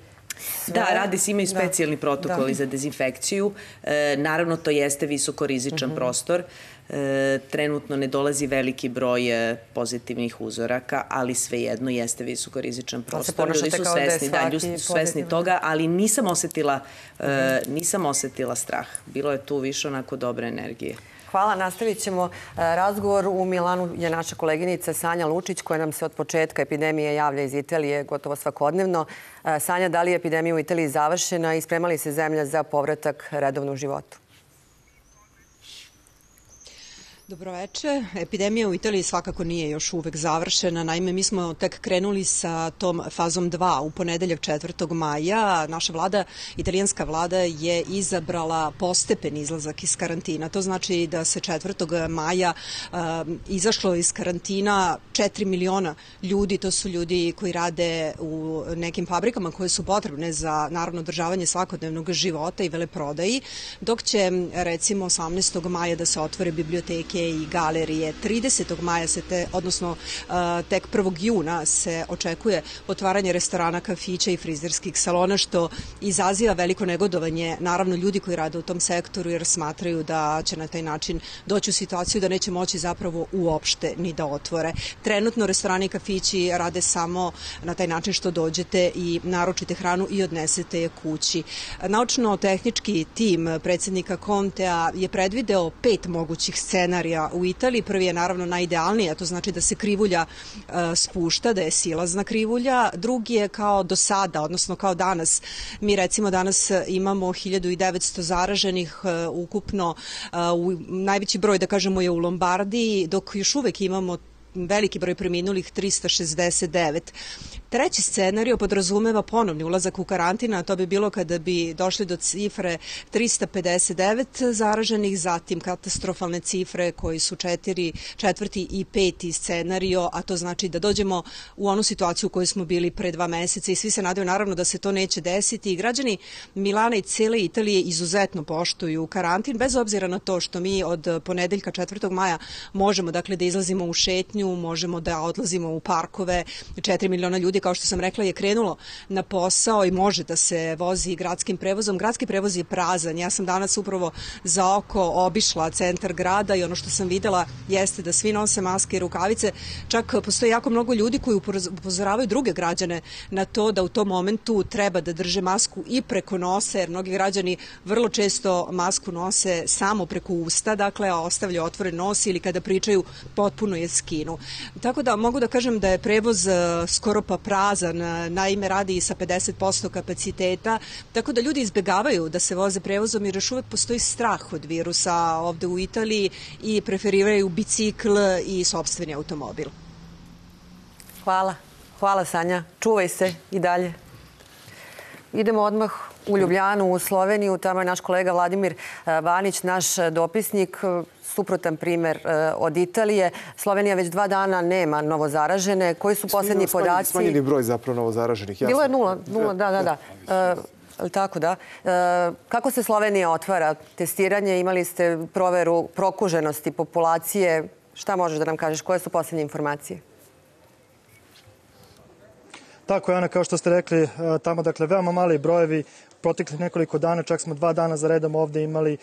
Sve. Da, radi se imaju da. specijalni da. protokoli da. za dezinfekciju. E, naravno, to jeste visoko rizičan uh mhm. -huh. prostor. E, trenutno ne dolazi veliki broj e, pozitivnih uzoraka, ali svejedno jeste visoko rizičan prostor. Ljudi su svesni, da, ljudi su svesni toga, ali nisam osetila, e, mhm. nisam osetila strah. Bilo je tu više onako dobre energije. Hvala. Nastavit ćemo e, razgovor. U Milanu je naša koleginica Sanja Lučić koja nam se od početka epidemije javlja iz Italije gotovo svakodnevno. E, Sanja, da li je epidemija u Italiji završena i sprema li se zemlja za povratak redovnom životu? Dobroveče. Epidemija u Italiji svakako nije još uvek završena. Naime, mi smo tek krenuli sa tom fazom 2 u ponedeljak 4. maja. Naša vlada, italijanska vlada je izabrala postepen izlazak iz karantina. To znači da se 4. maja uh, izašlo iz karantina 4 miliona ljudi. To su ljudi koji rade u nekim fabrikama koje su potrebne za naravno održavanje svakodnevnog života i veleprodaji, dok će recimo 18. maja da se otvore biblioteke biblioteke i galerije. 30. maja se te, odnosno uh, tek 1. juna se očekuje otvaranje restorana, kafića i frizerskih salona, što izaziva veliko negodovanje, naravno ljudi koji rade u tom sektoru, jer smatraju da će na taj način doći u situaciju da neće moći zapravo uopšte ni da otvore. Trenutno restorani i kafići rade samo na taj način što dođete i naručite hranu i odnesete je kući. Naučno-tehnički tim predsednika Kontea je predvideo pet mogućih scenarija scenarija u Italiji. Prvi je naravno najidealniji, a to znači da se krivulja uh, spušta, da je silazna krivulja. Drugi je kao do sada, odnosno kao danas. Mi recimo danas imamo 1900 zaraženih uh, ukupno, uh, u, najveći broj da kažemo je u Lombardiji, dok još uvek imamo veliki broj preminulih 369. Treći scenario podrazumeva ponovni ulazak u karantina, a to bi bilo kada bi došli do cifre 359 zaraženih, zatim katastrofalne cifre koji su četiri, četvrti i peti scenario, a to znači da dođemo u onu situaciju u kojoj smo bili pre dva meseca i svi se nadaju naravno da se to neće desiti građani Milana i cele Italije izuzetno poštuju karantin, bez obzira na to što mi od ponedeljka 4. maja možemo dakle da izlazimo u šetnju, možemo da odlazimo u parkove. 4 miliona ljudi, kao što sam rekla, je krenulo na posao i može da se vozi gradskim prevozom. Gradski prevoz je prazan. Ja sam danas upravo za oko obišla centar grada i ono što sam videla jeste da svi nose maske i rukavice. Čak postoji jako mnogo ljudi koji upozoravaju druge građane na to da u tom momentu treba da drže masku i preko nosa, jer mnogi građani vrlo često masku nose samo preko usta, dakle, ostavljaju otvoren nos ili kada pričaju potpuno je skinu. Tako da mogu da kažem da je prevoz e, skoro pa prazan, naime radi i sa 50% kapaciteta, tako da ljudi izbegavaju da se voze prevozom jer još uvek postoji strah od virusa ovde u Italiji i preferiraju bicikl i sobstveni automobil. Hvala. Hvala Sanja. Čuvaj se i dalje. Idemo odmah u Ljubljanu, u Sloveniju. Tamo je naš kolega Vladimir Vanić, naš dopisnik suprotan primer e, od Italije. Slovenija već dva dana nema novozaražene. Koji su poslednji podaci? Smanjeni broj zapravo novozaraženih. Bilo je nula, nula da, da, da. E, tako da. E, kako se Slovenija otvara? Testiranje, imali ste proveru prokuženosti populacije. Šta možeš da nam kažeš? Koje su poslednje informacije? Tako je, Ana, kao što ste rekli, tamo, dakle, veoma mali brojevi proteklih nekoliko dana, čak smo dva dana za redom ovde imali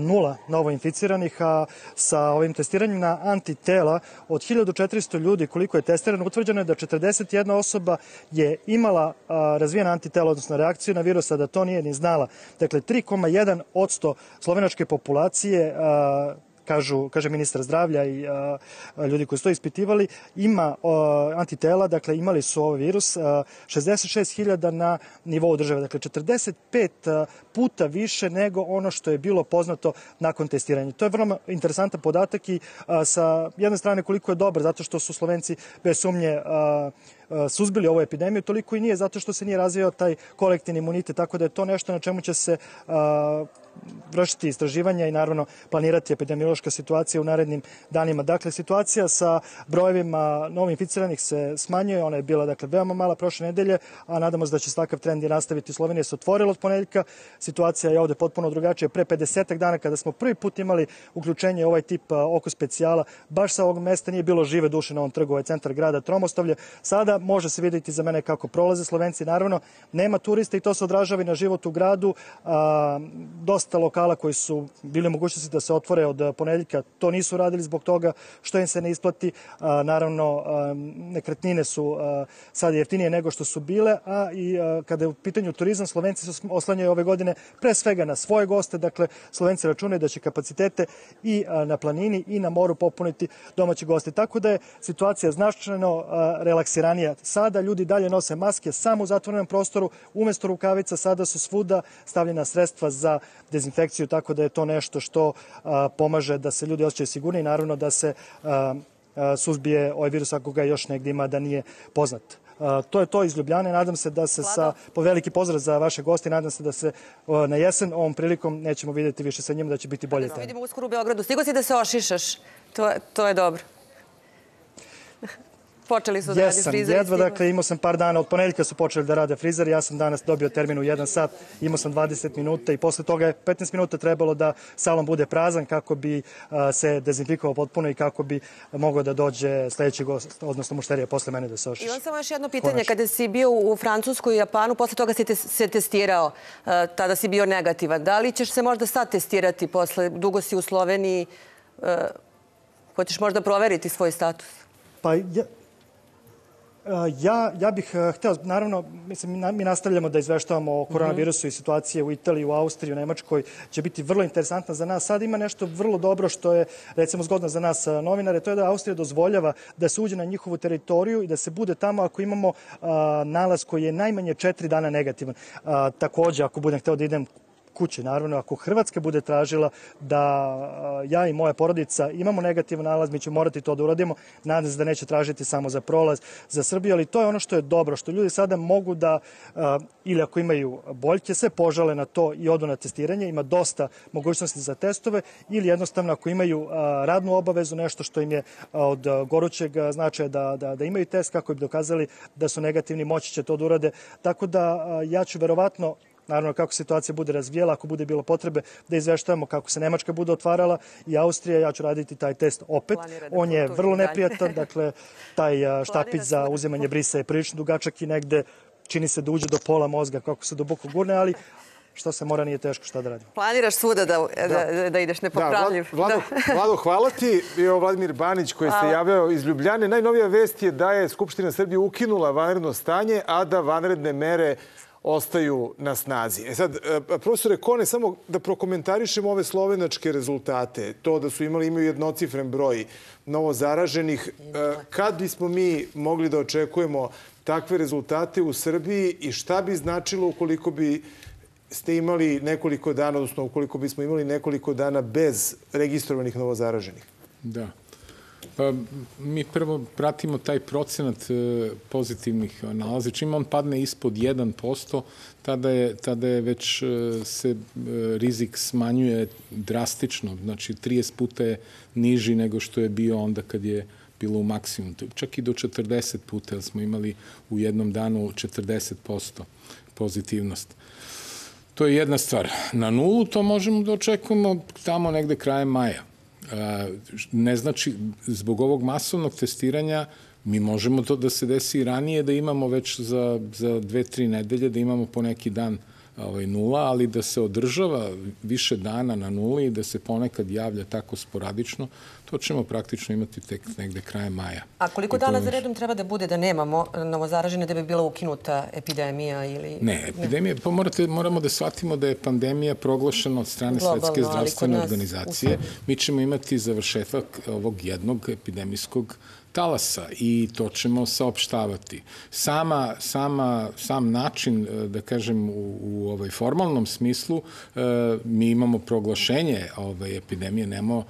nula novo inficiranih, a sa ovim testiranjem na antitela od 1400 ljudi koliko je testirano, utvrđeno je da 41 osoba je imala razvijena antitela, odnosno reakciju na virusa, da to nije ni znala. Dakle, 3,1 odsto slovenačke populacije kažu, kaže ministar zdravlja i a, ljudi koji su to ispitivali, ima a, antitela, dakle imali su ovaj virus, 66.000 na nivou države, dakle 45 puta više nego ono što je bilo poznato nakon testiranja. To je vrlo interesantan podatak i a, sa jedne strane koliko je dobar, zato što su Slovenci bez sumnje a, suzbili ovu epidemiju, toliko i nije zato što se nije razvijao taj kolektivni imunitet, tako da je to nešto na čemu će se vršiti istraživanja i naravno planirati epidemiološka situacija u narednim danima. Dakle, situacija sa brojevima novo inficiranih se smanjuje, ona je bila dakle veoma mala prošle nedelje, a nadamo se da će se takav trend i nastaviti. Slovenija se otvorila od ponedeljka, situacija je ovde potpuno drugačija. Pre 50 dana kada smo prvi put imali uključenje ovaj tip oko specijala, baš sa ovog mesta nije bilo žive duše na ovom trgu, ovaj centar grada Tromostavlje. Sada može se videti za mene kako prolaze Slovenci. Naravno, nema turista i to se odražava i na život u gradu. A, dosta lokala koji su bili mogućnosti da se otvore od ponedeljka, to nisu radili zbog toga što im se ne isplati. A, naravno, a, nekretnine su sad jeftinije nego što su bile, a i kada je u pitanju turizam, Slovenci se oslanjaju ove godine pre svega na svoje goste, dakle Slovenci računaju da će kapacitete i na planini i na moru popuniti domaći gosti. Tako da je situacija značajno relaksiranija. Sada ljudi dalje nose maske samo u zatvorenom prostoru, umesto rukavica sada su svuda stavljena sredstva za dezinfekciju, tako da je to nešto što pomaže da se ljudi osjećaju sigurni i naravno da se suzbije ovaj virus ako ga još negdje ima da nije poznat. To je to iz Ljubljane. Nadam se da se sa, po veliki pozdrav za vaše goste, nadam se da se na jesen ovom prilikom nećemo vidjeti više sa njima, da će biti bolje teme. Vidimo uskoro u Beogradu. Stigo si da se ošišaš. To, to je dobro. Počeli su da radi frizeri. Jesam, jedva, dakle, imao sam par dana, od ponedeljka su počeli da rade frizeri, ja sam danas dobio termin u jedan sat, imao sam 20 minuta i posle toga je 15 minuta trebalo da salon bude prazan kako bi a, se dezinfikovao potpuno i kako bi mogao da dođe sledeći gost, odnosno mušterija posle mene da se ošiši. Imam samo još jedno pitanje. Konačno. Kada si bio u Francuskoj i Japanu, posle toga si te, se testirao, a, tada si bio negativan. Da li ćeš se možda sad testirati posle, dugo si u Sloveniji, a, hoćeš možda proveriti svoj status? Pa ja, Ja, ja bih hteo, naravno, mislim, mi nastavljamo da izveštavamo o koronavirusu i situacije u Italiji, u Austriji, u Nemačkoj, će biti vrlo interesantna za nas. Sad ima nešto vrlo dobro što je, recimo, zgodno za nas novinare, to je da Austrija dozvoljava da se uđe na njihovu teritoriju i da se bude tamo ako imamo a, nalaz koji je najmanje četiri dana negativan. Takođe, ako budem hteo da idem kući. Naravno, ako Hrvatska bude tražila da ja i moja porodica imamo negativan nalaz, mi ćemo morati to da uradimo. Nadam se da neće tražiti samo za prolaz za Srbiju, ali to je ono što je dobro, što ljudi sada mogu da, ili ako imaju boljke, se požale na to i odu na testiranje. Ima dosta mogućnosti za testove ili jednostavno ako imaju radnu obavezu, nešto što im je od gorućeg značaja da, da, da imaju test kako bi dokazali da su negativni, moći će to da urade. Tako da ja ću verovatno naravno kako situacija bude razvijela, ako bude bilo potrebe da izveštavamo kako se Nemačka bude otvarala i Austrija, ja ću raditi taj test opet. On je vrlo neprijatan, dakle taj (laughs) štapić za uzemanje brisa je prilično dugačak i negde čini se da uđe do pola mozga kako se duboko gurne, ali što se mora nije teško, šta da radimo. Planiraš svuda da, da, da ideš nepopravljiv. (laughs) Da, Vlado, da. Vlado, hvala ti. Bio Vladimir Banić koji se javio iz Ljubljane. Najnovija vest je da je Skupština Srbije ukinula vanredno stanje, a da vanredne mere ostaju na snazi. E sad, profesore Kone, samo da prokomentarišemo ove slovenačke rezultate. To da su imali, imaju jednocifren broj novo zaraženih. Kad bismo mi mogli da očekujemo takve rezultate u Srbiji i šta bi značilo ukoliko bi ste imali nekoliko dana, odnosno ukoliko bismo imali nekoliko dana bez registrovanih novozaraženih? Da. Pa, mi prvo pratimo taj procenat e, pozitivnih nalaza. Čim on padne ispod 1%, tada je, tada je već e, se e, rizik smanjuje drastično. Znači, 30 puta je niži nego što je bio onda kad je bilo u maksimum. Čak i do 40 puta, jer smo imali u jednom danu 40% pozitivnost. To je jedna stvar. Na nulu to možemo da očekujemo tamo negde krajem maja. Ne znači, zbog ovog masovnog testiranja mi možemo to da se desi i ranije, da imamo već za, za dve, tri nedelje, da imamo po neki dan ovaj, nula, ali da se održava više dana na nuli i da se ponekad javlja tako sporadično, to ćemo praktično imati tek negde kraje maja. A koliko dana za redom treba da bude da nemamo novozaražene da bi bila ukinuta epidemija ili... Ne, epidemija, pa morate, moramo da shvatimo da je pandemija proglašena od strane Globalno, Svetske zdravstvene organizacije. Mi ćemo imati završetak ovog jednog epidemijskog talasa i to ćemo saopštavati. Sama, sama, sam način, e, da kažem, u, u ovaj formalnom smislu, e, mi imamo proglašenje ovaj, epidemije, nemo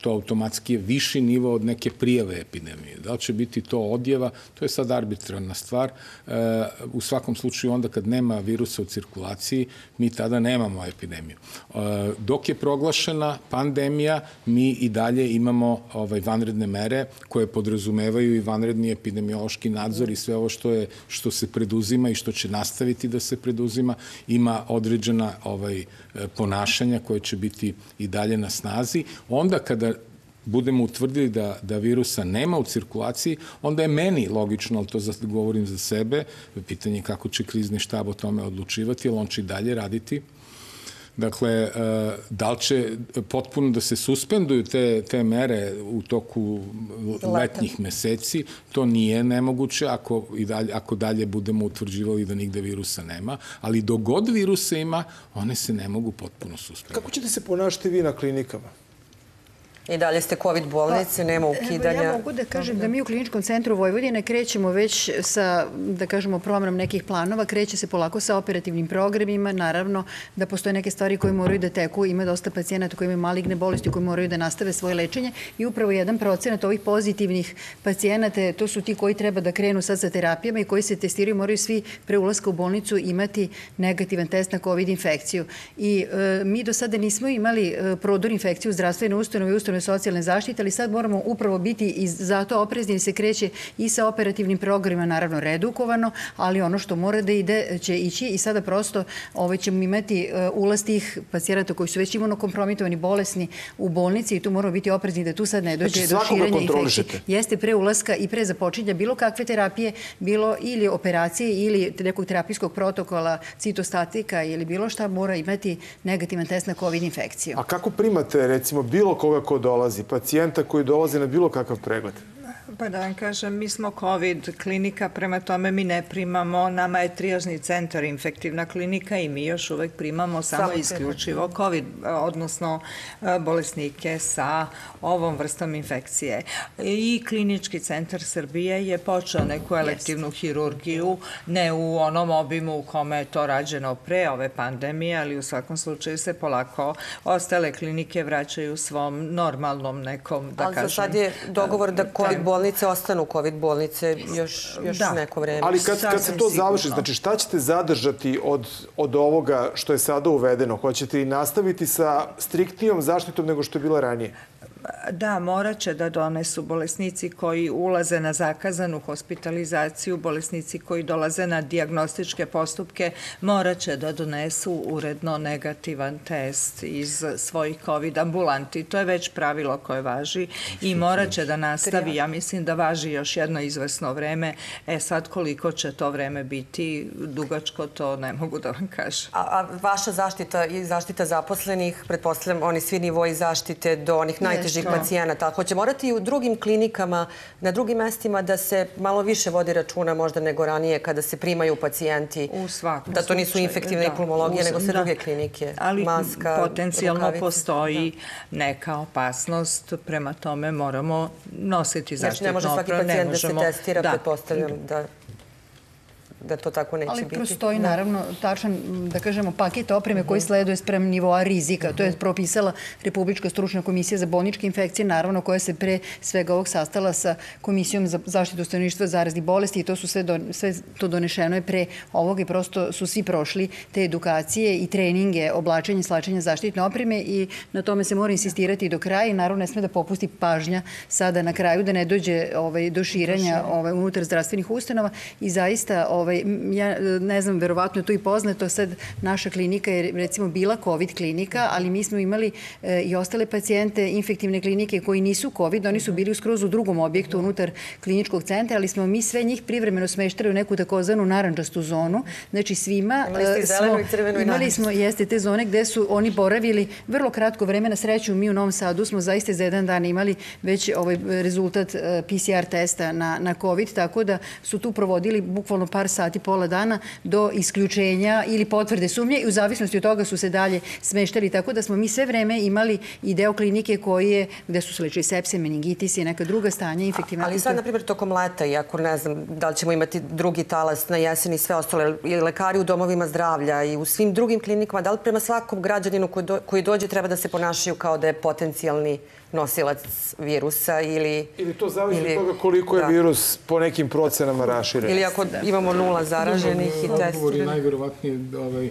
to automatski je viši nivo od neke prijave epidemije. Da li će biti to odjeva, to je sad arbitrarna stvar. E, u svakom slučaju onda kad nema virusa u cirkulaciji, mi tada nemamo epidemiju. E, dok je proglašena pandemija, mi i dalje imamo ovaj vanredne mere koje podrazumevaju i vanredni epidemiološki nadzor i sve ovo što je što se preduzima i što će nastaviti da se preduzima ima određena ovaj ponašanja koje će biti i dalje na snazi. Onda kada budemo utvrdili da, da virusa nema u cirkulaciji, onda je meni logično, ali to za, govorim za sebe, pitanje kako će krizni štab o tome odlučivati, ali on će i dalje raditi Dakle, e, da li će potpuno da se suspenduju te, te mere u toku letnjih meseci, to nije nemoguće ako, i dalje, ako dalje budemo utvrđivali da nigde virusa nema, ali dogod virusa ima, one se ne mogu potpuno suspendovati. Kako ćete se ponašati vi na klinikama? I dalje ste COVID bolnice, pa, nema ukidanja. Ja mogu da kažem da mi u kliničkom centru Vojvodine krećemo već sa, da kažemo, promjenom nekih planova, kreće se polako sa operativnim programima, naravno da postoje neke stvari koje moraju da teku, ima dosta pacijenata koji imaju maligne bolesti koji moraju da nastave svoje lečenje i upravo jedan procenat ovih pozitivnih pacijenata, to su ti koji treba da krenu sad sa terapijama i koji se testiraju, moraju svi pre ulaska u bolnicu imati negativan test na COVID infekciju. I e, mi do sada nismo imali e, prodor infekciju u zdravstvene ustanove i ustanove ustanove socijalne zaštite, ali sad moramo upravo biti i zato oprezni se kreće i sa operativnim programima, naravno redukovano, ali ono što mora da ide će ići i sada prosto ovaj, ćemo imati uh, ulaz tih pacijenata koji su već imunokompromitovani, bolesni u bolnici i tu moramo biti oprezni da tu sad ne dođe znači, do širenja infekcije. Jeste pre ulaska i pre započinja bilo kakve terapije, bilo ili operacije ili nekog terapijskog protokola, citostatika ili bilo šta mora imati negativan test na COVID infekciju. A kako primate recimo bilo koga ko dolazi, pacijenta koji dolazi na bilo kakav pregled? Pa da vam kažem, mi smo COVID klinika, prema tome mi ne primamo, nama je trijažni centar infektivna klinika i mi još uvek primamo samo, samo isključivo COVID, odnosno e, bolesnike sa ovom vrstom infekcije. I klinički centar Srbije je počeo neku elektivnu hirurgiju, ne u onom obimu u kome je to rađeno pre ove pandemije, ali u svakom slučaju se polako ostale klinike vraćaju svom normalnom nekom, da ali kažem... Ali za sad je dogovor da COVID bolnice ostanu COVID bolnice još, još da. neko vreme. Ali kad, kad se to završi, znači šta ćete zadržati od, od ovoga što je sada uvedeno? Hoćete i nastaviti sa striktnijom zaštitom nego što je bila ranije? Da, morat će da donesu bolesnici koji ulaze na zakazanu hospitalizaciju, bolesnici koji dolaze na diagnostičke postupke, morat će da donesu uredno negativan test iz svojih COVID ambulanti. To je već pravilo koje važi i morat će da nastavi, ja mislim da važi još jedno izvesno vreme. E sad koliko će to vreme biti dugačko, to ne mogu da vam kažem. A, a vaša zaštita i zaštita zaposlenih, pretpostavljam oni svi nivoji zaštite do onih najtežih pacijenata. Hoće morati i u drugim klinikama, na drugim mestima da se malo više vodi računa možda nego ranije kada se primaju pacijenti. U svakom Da to nisu infektivne da. pulmologije, nego sve da. druge klinike. Ali Maska, potencijalno rukavice. postoji da. neka opasnost, prema tome moramo nositi zaštitno opravo. Znači ne može svaki pacijent da se testira, da. pretpostavljam da da to tako neće Ali biti. Ali prostoji da. naravno tačan, da kažemo, paket opreme koji sleduje sprem nivoa rizika. To je propisala Republička stručna komisija za bolničke infekcije, naravno koja se pre svega ovog sastala sa Komisijom za zaštitu stanovništva zaraznih bolesti i to su sve, do, sve to donešeno je pre ovoga i prosto su svi prošli te edukacije i treninge, oblačenje, slačenja zaštitne opreme i na tome se mora insistirati do kraja i naravno ne sme da popusti pažnja sada na kraju da ne dođe ovaj, do širenja ovaj, unutar zdravstvenih ustanova i zaista ovaj, ovaj, ja ne znam, verovatno je to i poznato, sad naša klinika je recimo bila COVID klinika, ali mi smo imali e, i ostale pacijente infektivne klinike koji nisu COVID, oni su bili skroz u drugom objektu unutar kliničkog centra, ali smo mi sve njih privremeno smeštali u neku takozvanu narančastu zonu. Znači svima imali smo, i imali smo, jeste te zone gde su oni boravili vrlo kratko vreme na sreću. Mi u Novom Sadu smo zaista za jedan dan imali već ovaj rezultat e, PCR testa na, na COVID, tako da su tu provodili bukvalno par sati sati, pola dana do isključenja ili potvrde sumnje i u zavisnosti od toga su se dalje smeštali. Tako da smo mi sve vreme imali i deo klinike koji je, gde su se lečili sepse, meningitis i neka druga stanja infektivna. Ali sad, na primjer, tokom leta, iako ne znam da li ćemo imati drugi talas na jesen i sve ostale, i lekari u domovima zdravlja i u svim drugim klinikama, da li prema svakom građaninu koji, do, koji dođe treba da se ponašaju kao da je potencijalni nosilac virusa ili... Ili to zavisi ili, od toga koliko je da. virus po nekim procenama raširen. Ili ako imamo nula zaraženih i testiranih. Odgovor je najverovatnije ovaj,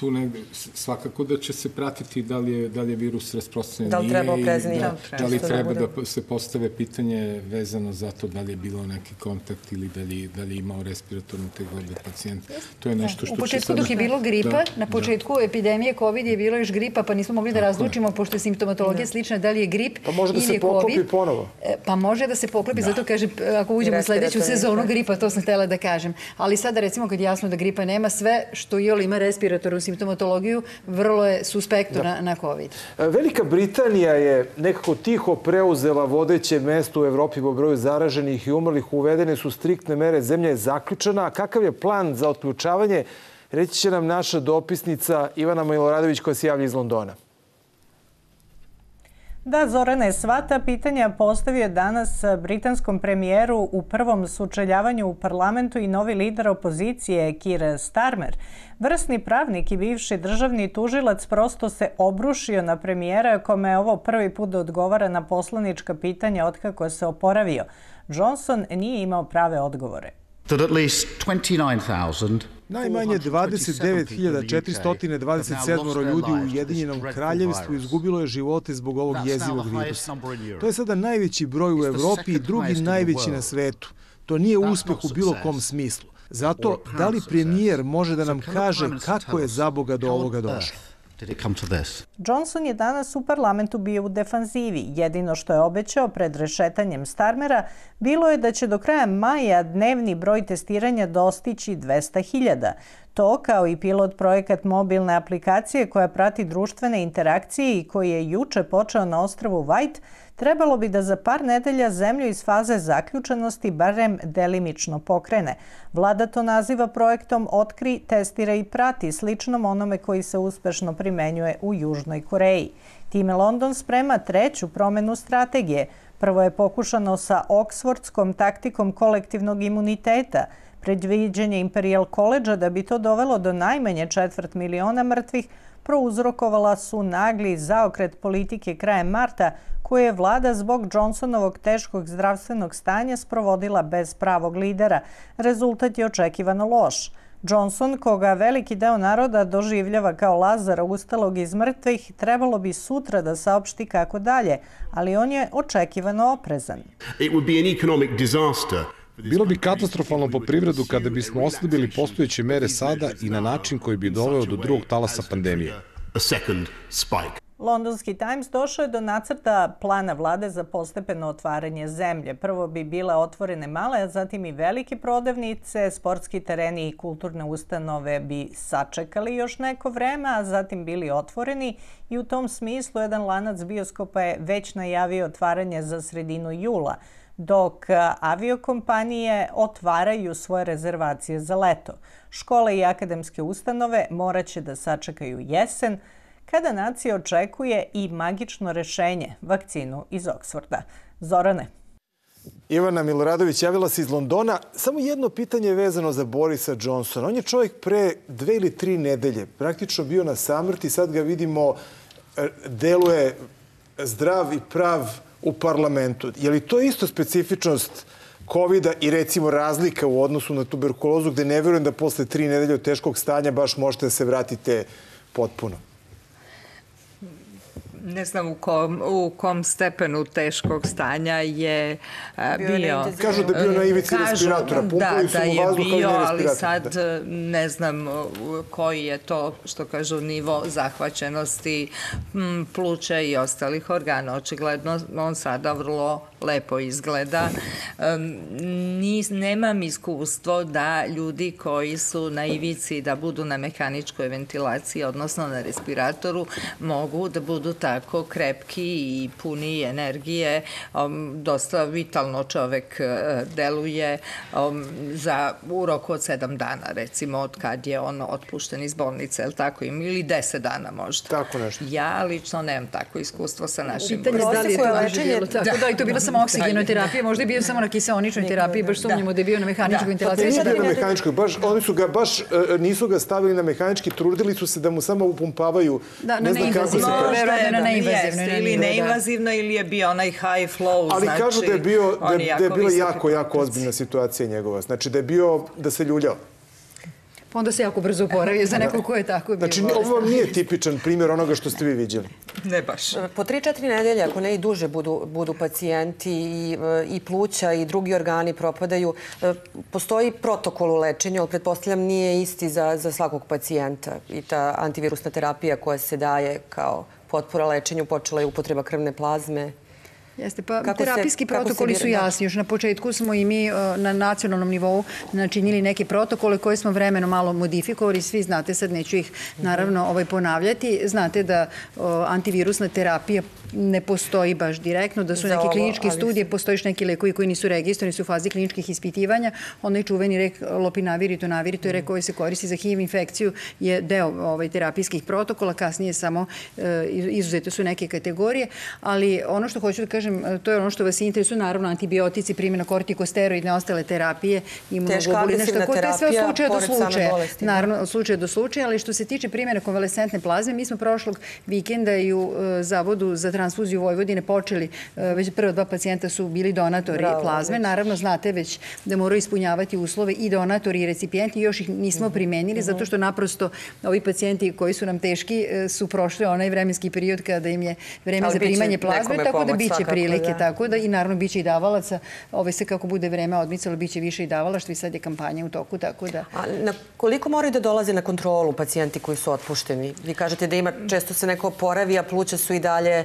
tu negde, svakako da će se pratiti da li je, da li je virus rasprostranjen. Da li treba opreznije? Da, da li treba da, da se postave pitanje vezano za to da li je bilo neki kontakt ili da li, da li je imao respiratornu tegobu pacijent. To je nešto što U početku sada... dok je bilo gripa, da, na početku da. epidemije COVID je bilo još gripa, pa nismo mogli da razlučimo, pošto je simptomatologija da. slična, da li je grip pa može da se poklopi ponovo. E, pa može da se poklopi, da. zato kažem, ako uđemo u sledeću sezonu gripa, to sam htela da kažem. Ali sada recimo kad je jasno da gripa nema, sve što Jol ima respiratornu simptomatologiju, vrlo je suspektno da. na, na COVID. E, Velika Britanija je nekako tiho preuzela vodeće mesto u Evropi po broju zaraženih i umrlih. Uvedene su striktne mere, zemlja je zaključana. Kakav je plan za otključavanje? Reći će nam naša dopisnica Ivana Miloradović koja se javlja iz Londona. Da, Zorane, sva ta pitanja postavio danas britanskom premijeru u prvom sučeljavanju u parlamentu i novi lider opozicije Keir Starmer. Vrsni pravnik i bivši državni tužilac prosto se obrušio na premijera kome je ovo prvi put da odgovara na poslanička pitanja otkako se oporavio. Johnson nije imao prave odgovore. That at least 29,000 Najmanje 29.427 ljudi u Ujedinjenom kraljevstvu izgubilo je živote zbog ovog jezivog virusa. To je sada najveći broj u Evropi i drugi najveći na svetu. To nije uspeh u bilo kom smislu. Zato, da li premijer može da nam kaže kako je za Boga do ovoga došlo? Did it come to this? Johnson je danas u parlamentu bio u defanzivi. Jedino što je obećao pred rešetanjem Starmera bilo je da će do kraja maja dnevni broj testiranja dostići 200.000. To, kao i pilot projekat mobilne aplikacije koja prati društvene interakcije i koji je juče počeo na ostrvu White, trebalo bi da za par nedelja zemlju iz faze zaključenosti barem delimično pokrene. Vlada to naziva projektom Otkri, testira i prati, sličnom onome koji se uspešno primenjuje u Južnoj Koreji. Time London sprema treću promenu strategije. Prvo je pokušano sa Oksfordskom taktikom kolektivnog imuniteta, predviđenje Imperial College da bi to dovelo do najmanje četvrt miliona mrtvih, prouzrokovala su nagli zaokret politike krajem marta koje je vlada zbog Johnsonovog teškog zdravstvenog stanja sprovodila bez pravog lidera. Rezultat je očekivano loš. Johnson, koga veliki deo naroda doživljava kao Lazara ustalog iz mrtvih, trebalo bi sutra da saopšti kako dalje, ali on je očekivano oprezan. It would be an economic disaster Bilo bi katastrofalno po privredu kada bismo oslabili postojeće mere sada i na način koji bi doveo do drugog talasa pandemije. Londonski Times došao je do nacrta plana vlade za postepeno otvaranje zemlje. Prvo bi bile otvorene male, a zatim i velike prodavnice, sportski tereni i kulturne ustanove bi sačekali još neko vreme, a zatim bili otvoreni i u tom smislu jedan lanac bioskopa je već najavio otvaranje za sredinu jula – dok aviokompanije otvaraju svoje rezervacije za leto. Škole i akademske ustanove moraće da sačekaju jesen, kada nacija očekuje i magično rešenje, vakcinu iz Oksforda. Zorane. Ivana Miloradović javila se iz Londona. Samo jedno pitanje je vezano za Borisa Johnsona. On je čovjek pre dve ili tri nedelje praktično bio na samrti. Sad ga vidimo, e, deluje zdrav i prav u parlamentu. Je li to isto specifičnost covid i recimo razlika u odnosu na tuberkulozu gde ne verujem da posle tri nedelje od teškog stanja baš možete da se vratite potpuno? Ne znam u kom, u kom stepenu teškog stanja je a, bio. bio Kažu da je bio na ivici kažu, respiratora, pumpali da, su da mu vazduh bio, ali sad da. ne znam koji je to, što kažu, nivo zahvaćenosti m, pluća i ostalih organa. Očigledno on sada vrlo lepo izgleda. Nis, nemam iskustvo da ljudi koji su na ivici da budu na mehaničkoj ventilaciji, odnosno na respiratoru, mogu da budu tako krepki i puni energije. Dosta vitalno čovek e, deluje za u roku od sedam dana, recimo, od kad je on otpušten iz bolnice, ili tako, ili deset dana možda. Tako nešto. Ja lično nemam tako iskustvo sa našim... Pitanje da li je to lečenje, tako da, da, i to bila samo oksigenoj terapiji, možda je bio samo na kiseoničnoj terapiji, baš sumnjamo da je bio na mehaničkoj ventilaciji. Pa nije bio na mehaničkoj, baš, oni su ga baš, e, nisu ga stavili na mehanički, trudili su se da mu samo upumpavaju, da, ne znam kako se kaže. Da, na invazivno. Ili neinvazivno ili je bio onaj high flow. Ali znači, kažu da je, bio, da, da je bila jako, jako ozbiljna situacija njegova. Znači da je bio, da se ljuljao. Pa onda se jako brzo oporavio za nekog ko je tako bio. Znači, ovo vam nije tipičan primjer onoga što ste vi vidjeli. Ne baš. Po 3-4 nedelje, ako ne i duže, budu, budu pacijenti i, i pluća i drugi organi propadaju. Postoji protokol u lečenju, ali pretpostavljam nije isti za, za svakog pacijenta. I ta antivirusna terapija koja se daje kao potpora lečenju počela je upotreba krvne plazme. Jeste, pa kako terapijski se, protokoli su jasni. Još na početku smo i mi na nacionalnom nivou načinili neke protokole koje smo vremeno malo modifikovali. Svi znate, sad neću ih naravno ovaj ponavljati. Znate da o, antivirusna terapija ne postoji baš direktno, da su neke kliničke studije, postoji neki lekovi koji nisu registrovani, su u fazi kliničkih ispitivanja. Onaj čuveni rek lopinavir i tonavir, to je rek koji se koristi za HIV infekciju, je deo ovaj, terapijskih protokola, kasnije samo e, izuzete su neke kategorije, ali ono što hoću da kažem, e, to je ono što vas interesuje, naravno antibiotici, primjena kortikosteroidne, ostale terapije, imunoglobuline, šta ko, to je sve od slučaja do slučaja. Naravno, od slučaja do slučaja, ali što se tiče primjena konvalescentne plazme, mi smo prošlog vikenda i u e, Zavodu za transfuziju Vojvodine počeli, e, već prva dva pacijenta su bili donatori Bravo, plazme. Naravno, znate već da moraju ispunjavati uslove i donatori i recipijenti. Još ih nismo mhm. primenili zato što naprosto ovi pacijenti koji su nam teški su prošli onaj vremenski period kada im je vreme za primanje plazme, tako da biće prilike. Da. Tako da i naravno biće i davalaca. Ove se kako bude vreme odmicalo, biće više i davalaštva i sad je kampanja u toku, tako da... A na koliko moraju da dolaze na kontrolu pacijenti koji su otpušteni? Vi kažete da ima, često se neko oporavi, a pluća su i dalje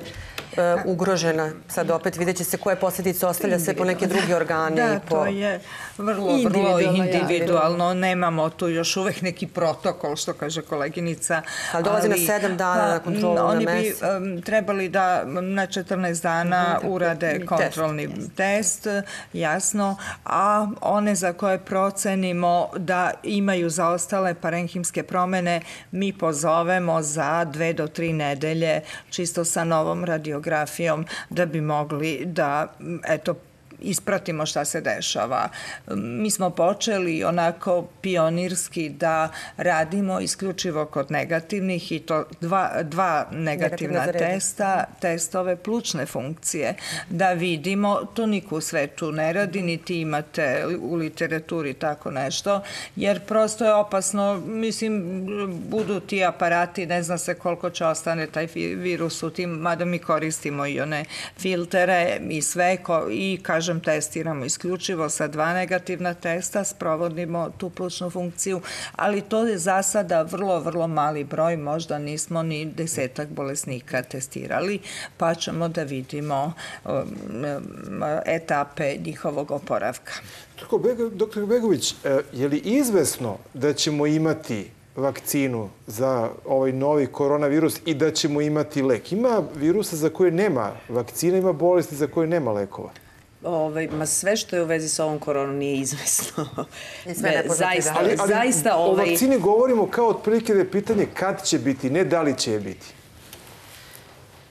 ugrožena. Sad opet vidjet će se koje posljedice ostavlja se po neke druge organe. Da, i po... to je vrlo, vrlo individualno. Nemamo tu još uvek neki protokol, što kaže koleginica. Ali dolazi ali, na sedam dana pa, na kontrolu na Oni bi um, trebali da na 14 dana mm, urade kontrolni test, test, jasno, a one za koje procenimo da imaju zaostale parenhimske promene, mi pozovemo za dve do tri nedelje čisto sa novom radiografijom da bi mogli da, eto, ispratimo šta se dešava. Mi smo počeli onako pionirski da radimo isključivo kod negativnih i to dva, dva negativna testa, testove plućne funkcije, da vidimo, to niko u svetu ne radi, niti imate u literaturi tako nešto, jer prosto je opasno, mislim, budu ti aparati, ne zna se koliko će ostane taj virus u tim, mada mi koristimo i one filtere i sve, ko, i kažem, testiramo isključivo sa dva negativna testa, sprovodimo tu plućnu funkciju, ali to je za sada vrlo, vrlo mali broj, možda nismo ni desetak bolesnika testirali, pa ćemo da vidimo um, etape njihovog oporavka. Doktor Begović, e, je li izvesno da ćemo imati vakcinu za ovaj novi koronavirus i da ćemo imati lek? Ima virusa za koje nema vakcina, ima bolesti za koje nema lekova. Ovaj, ma sve što je u vezi sa ovom koronom nije izvesno. (laughs) sve zaista, ali, ali zaista, ovaj... o vakcini govorimo kao otprilike da je pitanje kad će biti, ne da li će je biti.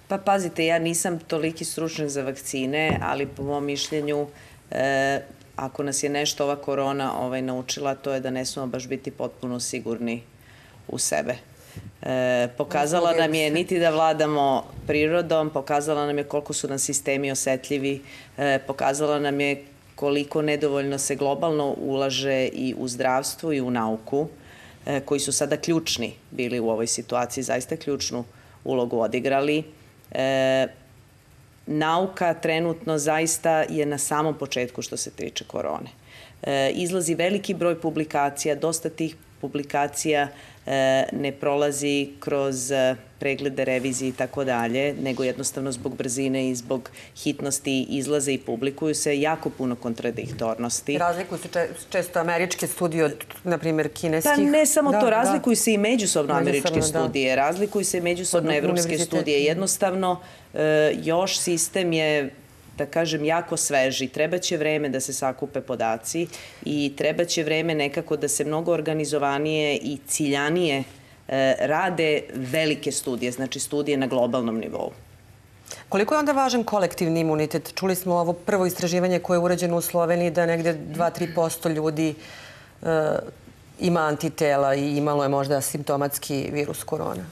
Pa pazite, ja nisam toliki stručnjak za vakcine, ali po mom mišljenju e, ako nas je nešto ova korona ovaj, naučila, to je da ne smemo baš biti potpuno sigurni u sebe. E, pokazala nam je niti da vladamo prirodom, pokazala nam je koliko su nam sistemi osetljivi, e, pokazala nam je koliko nedovoljno se globalno ulaže i u zdravstvu i u nauku, e, koji su sada ključni bili u ovoj situaciji, zaista ključnu ulogu odigrali. E, nauka trenutno zaista je na samom početku što se tiče korone. E, izlazi veliki broj publikacija, dosta tih publikacija e, ne prolazi kroz e, preglede, revizije i tako dalje, nego jednostavno zbog brzine i zbog hitnosti izlaze i publikuju se jako puno kontradiktornosti. Razlikuju se često američke studije od, na primjer, kineskih. Pa ne samo da, to, razlikuju da. se i međusobno američke da. studije, razlikuju se i međusobno evropske studije. Jednostavno, još sistem je da kažem, jako sveži. Treba će vreme da se sakupe podaci i treba će vreme nekako da se mnogo organizovanije i ciljanije e, rade velike studije, znači studije na globalnom nivou. Koliko je onda važan kolektivni imunitet? Čuli smo ovo prvo istraživanje koje je urađeno u Sloveniji da negde 2-3% ljudi e, ima antitela i imalo je možda simptomatski virus korona.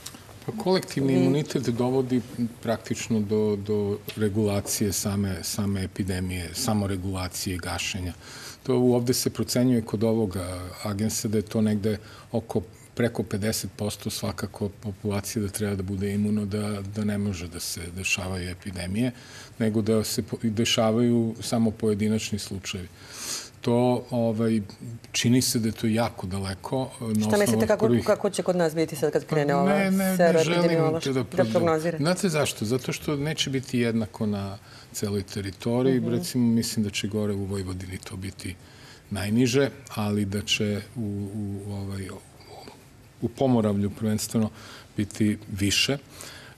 Pa kolektivni imunitet dovodi praktično do, do regulacije same, same epidemije, samoregulacije gašenja. To ovde se procenjuje kod ovog agensa da je to negde oko preko 50% svakako populacije da treba da bude imuno, da, da ne može da se dešavaju epidemije, nego da se dešavaju samo pojedinačni slučajevi to ovaj, čini se da je to jako daleko. Na Šta mislite kako, prvih... kako će kod nas biti sad kad krene ova ne, ne, ne želim da, da prognozira? Znate zašto? Zato što neće biti jednako na celoj teritoriji. Mm -hmm. Recimo, mislim da će gore u Vojvodini to biti najniže, ali da će u, u, ovaj, u Pomoravlju prvenstveno biti više.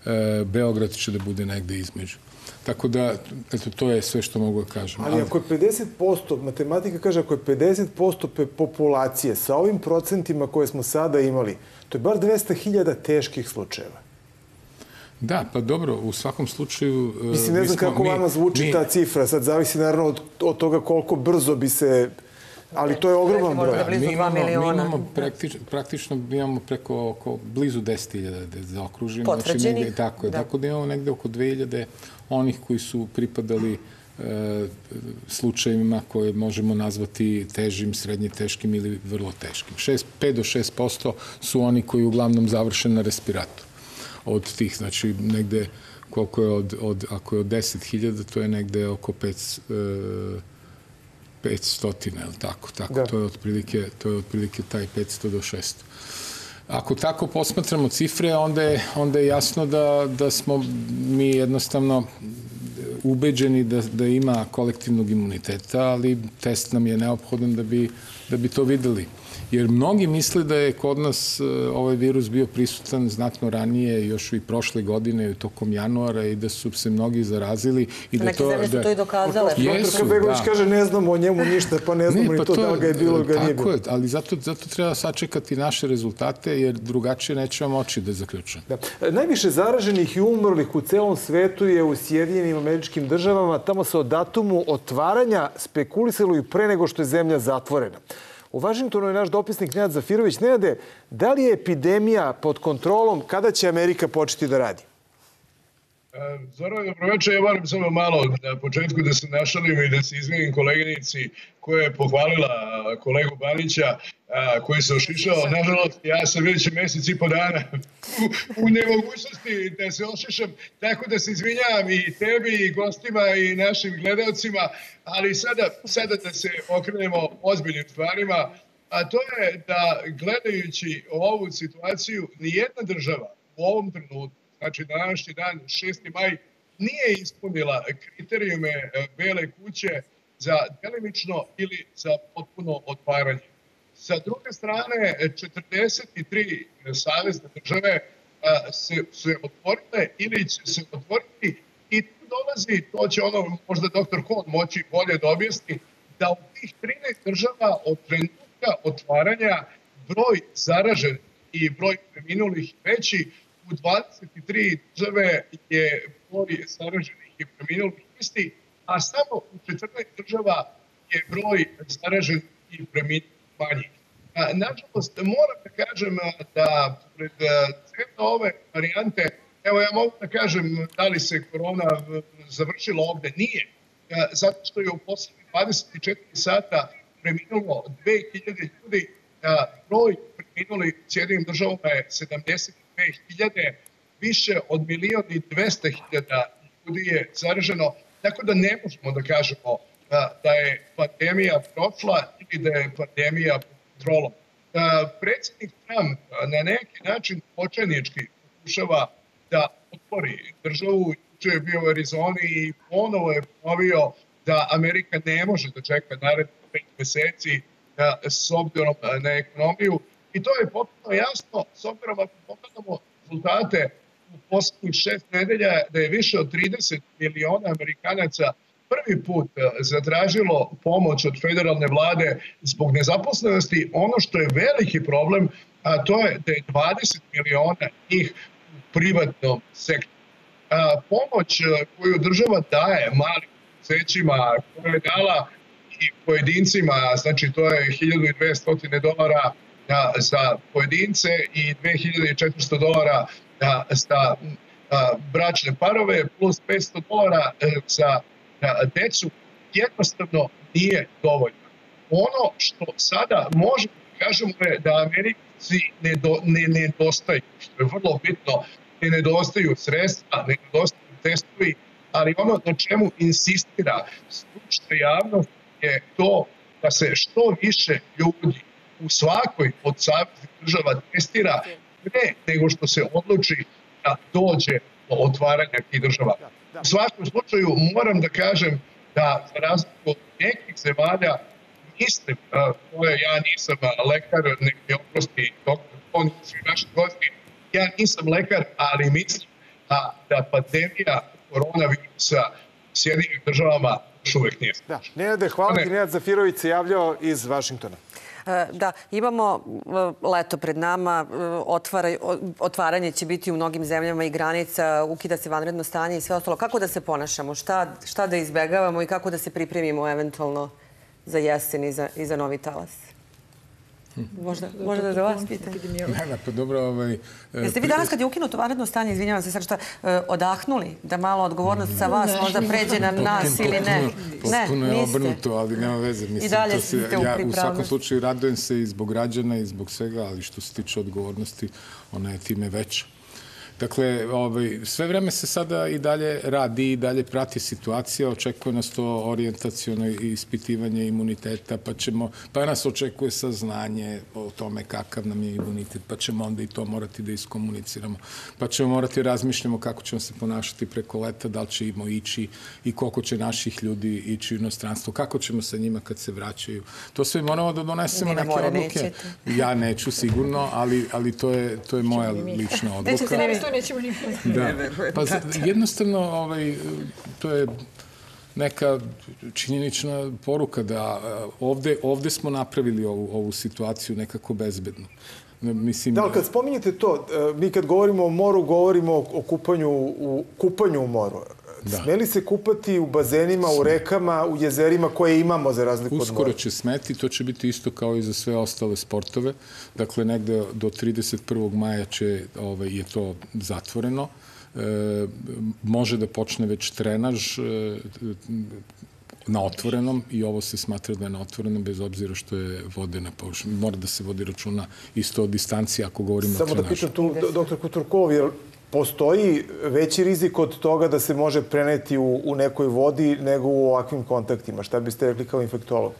E, Beograd će da bude negde između. Tako da, eto, to je sve što mogu da kažem. Ali ako je 50%, matematika kaže, ako je 50% populacije sa ovim procentima koje smo sada imali, to je bar 200.000 teških slučajeva. Da, pa dobro, u svakom slučaju... E, Mislim, ne znam kako mi, vama zvuči mi, ta cifra, sad zavisi naravno od, od toga koliko brzo bi se Ali to je ogroman broj. Da mi imamo, mi imamo praktično, praktično imamo preko oko blizu 10.000 da zaokružimo. Potvrđenih? Znači, negde, tako je. Da. Tako da imamo negde oko 2.000 onih koji su pripadali e, slučajevima koje možemo nazvati težim, srednje teškim ili vrlo teškim. 6, 5 do 6% su oni koji uglavnom završe na respiratoru. Od tih, znači negde koliko je od, od ako je od 10.000, to je negde oko 5 e, 500, ili tako? Tako, da. to, je otprilike, to je otprilike taj 500 do 600. Ako tako posmatramo cifre, onda je, onda je jasno da, da smo mi jednostavno ubeđeni da, da ima kolektivnog imuniteta, ali test nam je neophodan da bi, da bi to videli. Jer mnogi misle da je kod nas e, ovaj virus bio prisutan znatno ranije, još i prošle godine, tokom januara, i da su se mnogi zarazili. I da Neke to, zemlje su da, to i dokazale. Jesu, Begović da. kaže ne znamo o njemu ništa, pa ne znamo ne, pa ni to, to da ga je bilo, ga nije bilo. Tako je, ali zato, zato treba sačekati naše rezultate, jer drugačije nećemo moći da zaključujemo. Da. Najviše zaraženih i umrlih u celom svetu je u Sjedinjenim američkim američkim državama. Tamo se o datumu otvaranja spekulisalo i pre nego što je zemlja zatvorena. U Vašingtonu je naš dopisnik Nenad Zafirović. Nenade, da li je epidemija pod kontrolom? Kada će Amerika početi da radi? Zorova, dobroveče. Ja moram samo malo na početku da se našalim i da se izvinim koleginici koja je pohvalila kolegu Banića, koji se ošišao. Nažalost, ja sam već mesec i po dana u, u nemogućnosti da se ošišam, tako da se izvinjavam i tebi, i gostima, i našim gledalcima, ali sada, sada da se okrenemo ozbiljnim stvarima, a to je da gledajući ovu situaciju, nijedna država u ovom trenutku znači na današnji dan, 6. maj, nije ispunila kriterijume e, Bele kuće za delimično ili za potpuno otvaranje. Sa druge strane, 43 savezne države se, se otvorile ili će se otvoriti i tu dolazi, to će ono možda doktor Kohn moći bolje da objasni, da u tih 13 država od trenutka otvaranja broj zaraženih i broj preminulih veći, u 23 države je broj zaraženih i preminulih isti, a samo u 14 država je broj zaraženih i preminulih manji. Nažalost, moram da kažem da pred sve ove varijante, evo ja mogu da kažem da li se korona završila ovde, nije, zato što je u poslednjih 24 sata preminulo 2000 ljudi, broj preminuli u Sjedinim državama je 70 2000, više od milion i 200 hiljada ljudi je zaraženo, tako da ne možemo da kažemo da, da je pandemija prošla ili da je pandemija kontrolom. Predsednik Trump na neki način početnički pokušava da otvori državu, juče je bio u Arizoni i ponovo je ponovio da Amerika ne može da čeka narednih pet meseci s obzirom na ekonomiju I to je potpuno jasno, s obzirom ako pogledamo rezultate u poslednjih šest nedelja, da je više od 30 miliona Amerikanaca prvi put e, zatražilo pomoć od federalne vlade zbog nezaposlenosti. Ono što je veliki problem, a to je da je 20 miliona njih u privatnom sektoru. A, pomoć e, koju država daje malim preduzećima, koja je dala i pojedincima, znači to je 1200 dolara za pojedince i 2400 dolara za bračne parove plus 500 dolara e, za decu jednostavno nije dovoljno. Ono što sada možemo da kažemo je da Americi ne, ne nedostaju, što je vrlo bitno, ne nedostaju sredstva, ne nedostaju testovi, ali ono na čemu insistira stručna javnost je to da se što više ljudi u svakoj od saveznih država testira pre nego što se odluči da dođe do otvaranja tih država. U svakom slučaju moram da kažem da za razliku od nekih zemalja mislim, to je, ja nisam lekar, nek mi oprosti doktor Kon, svi naši gosti, ja nisam lekar, ali mislim da, da pandemija koronavirusa u Sjedinim državama još uvek nije. Da, Nenade, hvala ti, Nenad Zafirović se javljao iz Vašingtona. E, da, imamo e, leto pred nama, e, otvara, otvaranje će biti u mnogim zemljama i granica, ukida se vanredno stanje i sve ostalo. Kako da se ponašamo? Šta, šta da izbegavamo i kako da se pripremimo eventualno za jesen i za, i za novi talas? Možda, možda da vas pitam. Ne, ne, pa dobro, ovaj... Jeste vi danas kad je ukinuto vanredno stanje, izvinjavam se sad šta, odahnuli da malo odgovornost sa vas možda pređe na nas ili ne? Ne, Potpuno je obrnuto, ali nema veze. Mislim, I dalje ste u Ja u svakom slučaju radujem se i zbog građana i zbog svega, ali što se tiče odgovornosti, ona je time veća. Dakle, ovaj, sve vreme se sada i dalje radi i dalje prati situacija, očekuje nas to orijentacijono ispitivanje imuniteta, pa ćemo, pa nas očekuje saznanje o tome kakav nam je imunitet, pa ćemo onda i to morati da iskomuniciramo, pa ćemo morati da razmišljamo kako ćemo se ponašati preko leta, da li ćemo ići i koliko će naših ljudi ići u inostranstvo, kako ćemo sa njima kad se vraćaju. To sve moramo da donesemo neke odluke. Ja neću sigurno, ali, ali to, je, to je moja lična odluka to nećemo ni da. Pa jednostavno, ovaj, to je neka činjenična poruka da eh, ovde, ovde smo napravili ovu, ovu situaciju nekako bezbedno. Mislim, da, ali kad spominjete to, eh, mi kad govorimo o moru, govorimo o kupanju u, kupanju u moru. Da. Smeli se kupati u bazenima, u rekama, u jezerima koje imamo za razliku Uskoro od mora? će smeti, to će biti isto kao i za sve ostale sportove. Dakle, negde do 31. maja će, ovaj, je to zatvoreno. E, može da počne već trenaž e, na otvorenom i ovo se smatra da je na otvorenom bez obzira što je vode na površini. Mora da se vodi računa isto o distanciji ako govorimo Samo o trenažu. Samo da pitam tu, doktor Kuturkov, jer postoji veći rizik od toga da se može preneti u, u nekoj vodi nego u ovakvim kontaktima? Šta biste rekli kao infektolog?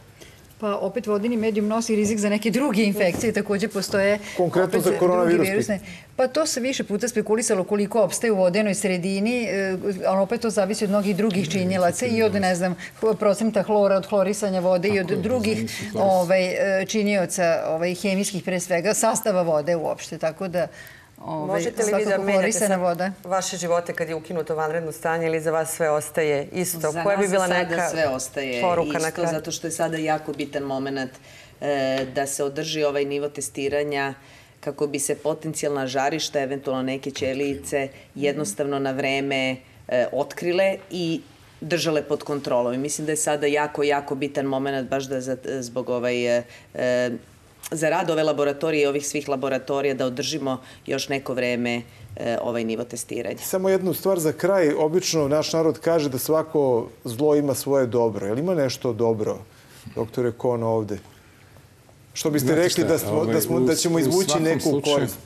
Pa opet vodeni medijum nosi rizik za neke druge infekcije, takođe postoje... Konkretno za koronavirus? Pa to se više puta spekulisalo koliko opstaje u vodenoj sredini, e, ali opet to zavisi od mnogih drugih činjelaca i od, ne znam, procenta hlora, od hlorisanja vode i od drugih ovaj, e, činioca ovaj, hemijskih pre svega, sastava vode uopšte, tako da... Ovaj, Možete li vi da menjate voda? vaše živote kad je ukinuto vanredno stanje ili za vas sve ostaje isto? Za Koja bi bila neka sada sve ostaje poruka isto, na zato što je sada jako bitan moment e, da se održi ovaj nivo testiranja kako bi se potencijalna žarišta, eventualno neke ćelice, jednostavno na vreme e, otkrile i držale pod kontrolom. I mislim da je sada jako, jako bitan moment baš da za, zbog ovaj, e, za rad ove laboratorije i ovih svih laboratorija da održimo još neko vreme e, ovaj nivo testiranja. Samo jednu stvar za kraj. Obično naš narod kaže da svako zlo ima svoje dobro. Je li ima nešto dobro, doktore Kon, ovde? Što biste rekli da, smo, da, ovaj, smo, da ćemo izvući neku korist?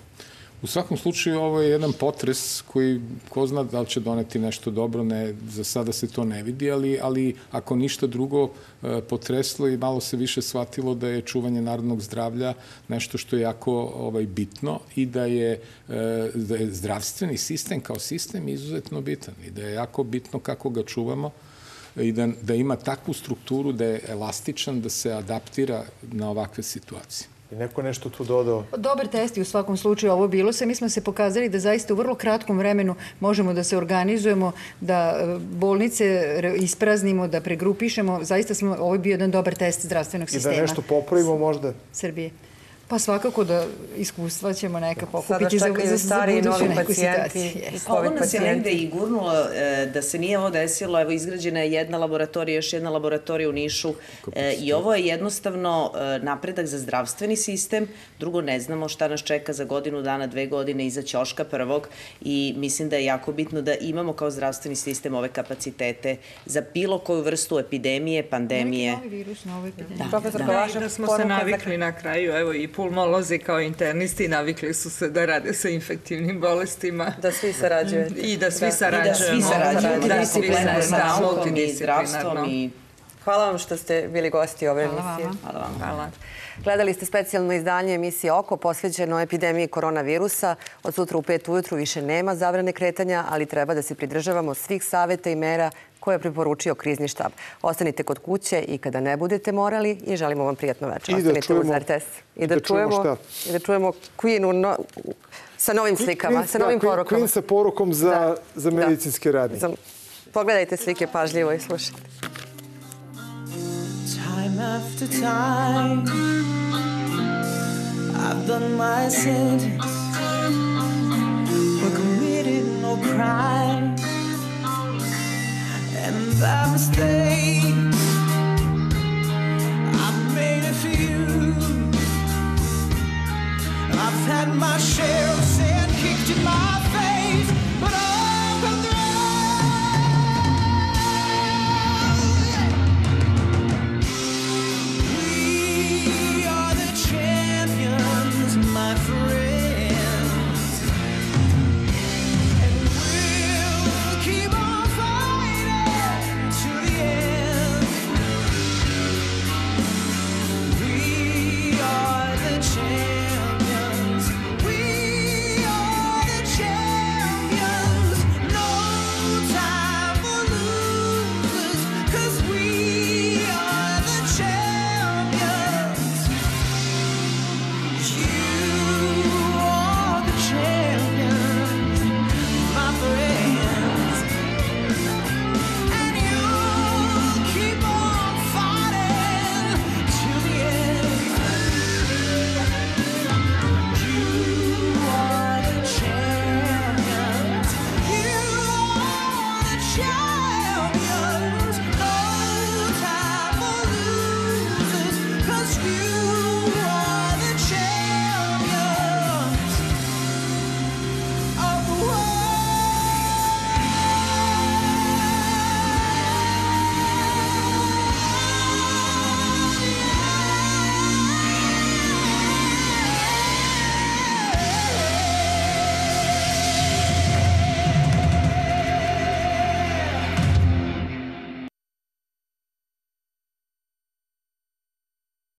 U svakom slučaju ovo je jedan potres koji ko zna da li će doneti nešto dobro, ne, za sada se to ne vidi, ali, ali ako ništa drugo e, potreslo i malo se više shvatilo da je čuvanje narodnog zdravlja nešto što je jako ovaj, bitno i da je, e, da je zdravstveni sistem kao sistem izuzetno bitan i da je jako bitno kako ga čuvamo i da, da ima takvu strukturu da je elastičan, da se adaptira na ovakve situacije. I neko nešto tu dodao? Dobar test i u svakom slučaju ovo bilo se. Mi smo se pokazali da zaista u vrlo kratkom vremenu možemo da se organizujemo, da e, bolnice ispraznimo, da pregrupišemo. Zaista smo, ovo je bio jedan dobar test zdravstvenog sistema. I da nešto popravimo možda? Srbije. Pa svakako da iskustva ćemo neka pokupiti za, za, za buduću neku situaciju. Pa ovo nas je negde i gurnulo e, da se nije ovo desilo. Evo, izgrađena je jedna laboratorija, još jedna laboratorija u Nišu e, i ovo je jednostavno e, napredak za zdravstveni sistem. Drugo, ne znamo šta nas čeka za godinu dana, dve godine iza ćoška prvog i mislim da je jako bitno da imamo kao zdravstveni sistem ove kapacitete za bilo koju vrstu epidemije, pandemije. Neki novi virus, novu epidemiju. Da, da, da, da smo se navikli na kraju, evo i pulmolozi kao internisti navikli su se da rade sa infektivnim bolestima. Da svi sarađujete. I da svi da. sarađujemo. I da svi sarađujemo. Da, svi sarađujemo. Da, multidisciplinarno. Hvala vam što ste bili gosti ove emisije. Hvala vam. Hvala. Gledali ste specijalno izdanje emisije Oko posveđeno epidemiji koronavirusa. Od sutra u pet ujutru više nema zabrane kretanja, ali treba da se pridržavamo svih saveta i mera koje je preporučio krizni štab. Ostanite kod kuće i kada ne budete morali i želimo vam prijatno večer. I da čujemo, RTS. I da, da čujemo, šta? I da čujemo Queen no, sa novim slikama, Queen, sa novim da, porukama. Queen sa porukom za, da, za medicinske radnike. Pogledajte slike pažljivo i slušajte. time after time. I've done my sentence, but committed no crime. And by mistake, I've made a few. I've had my share of sin kicked in my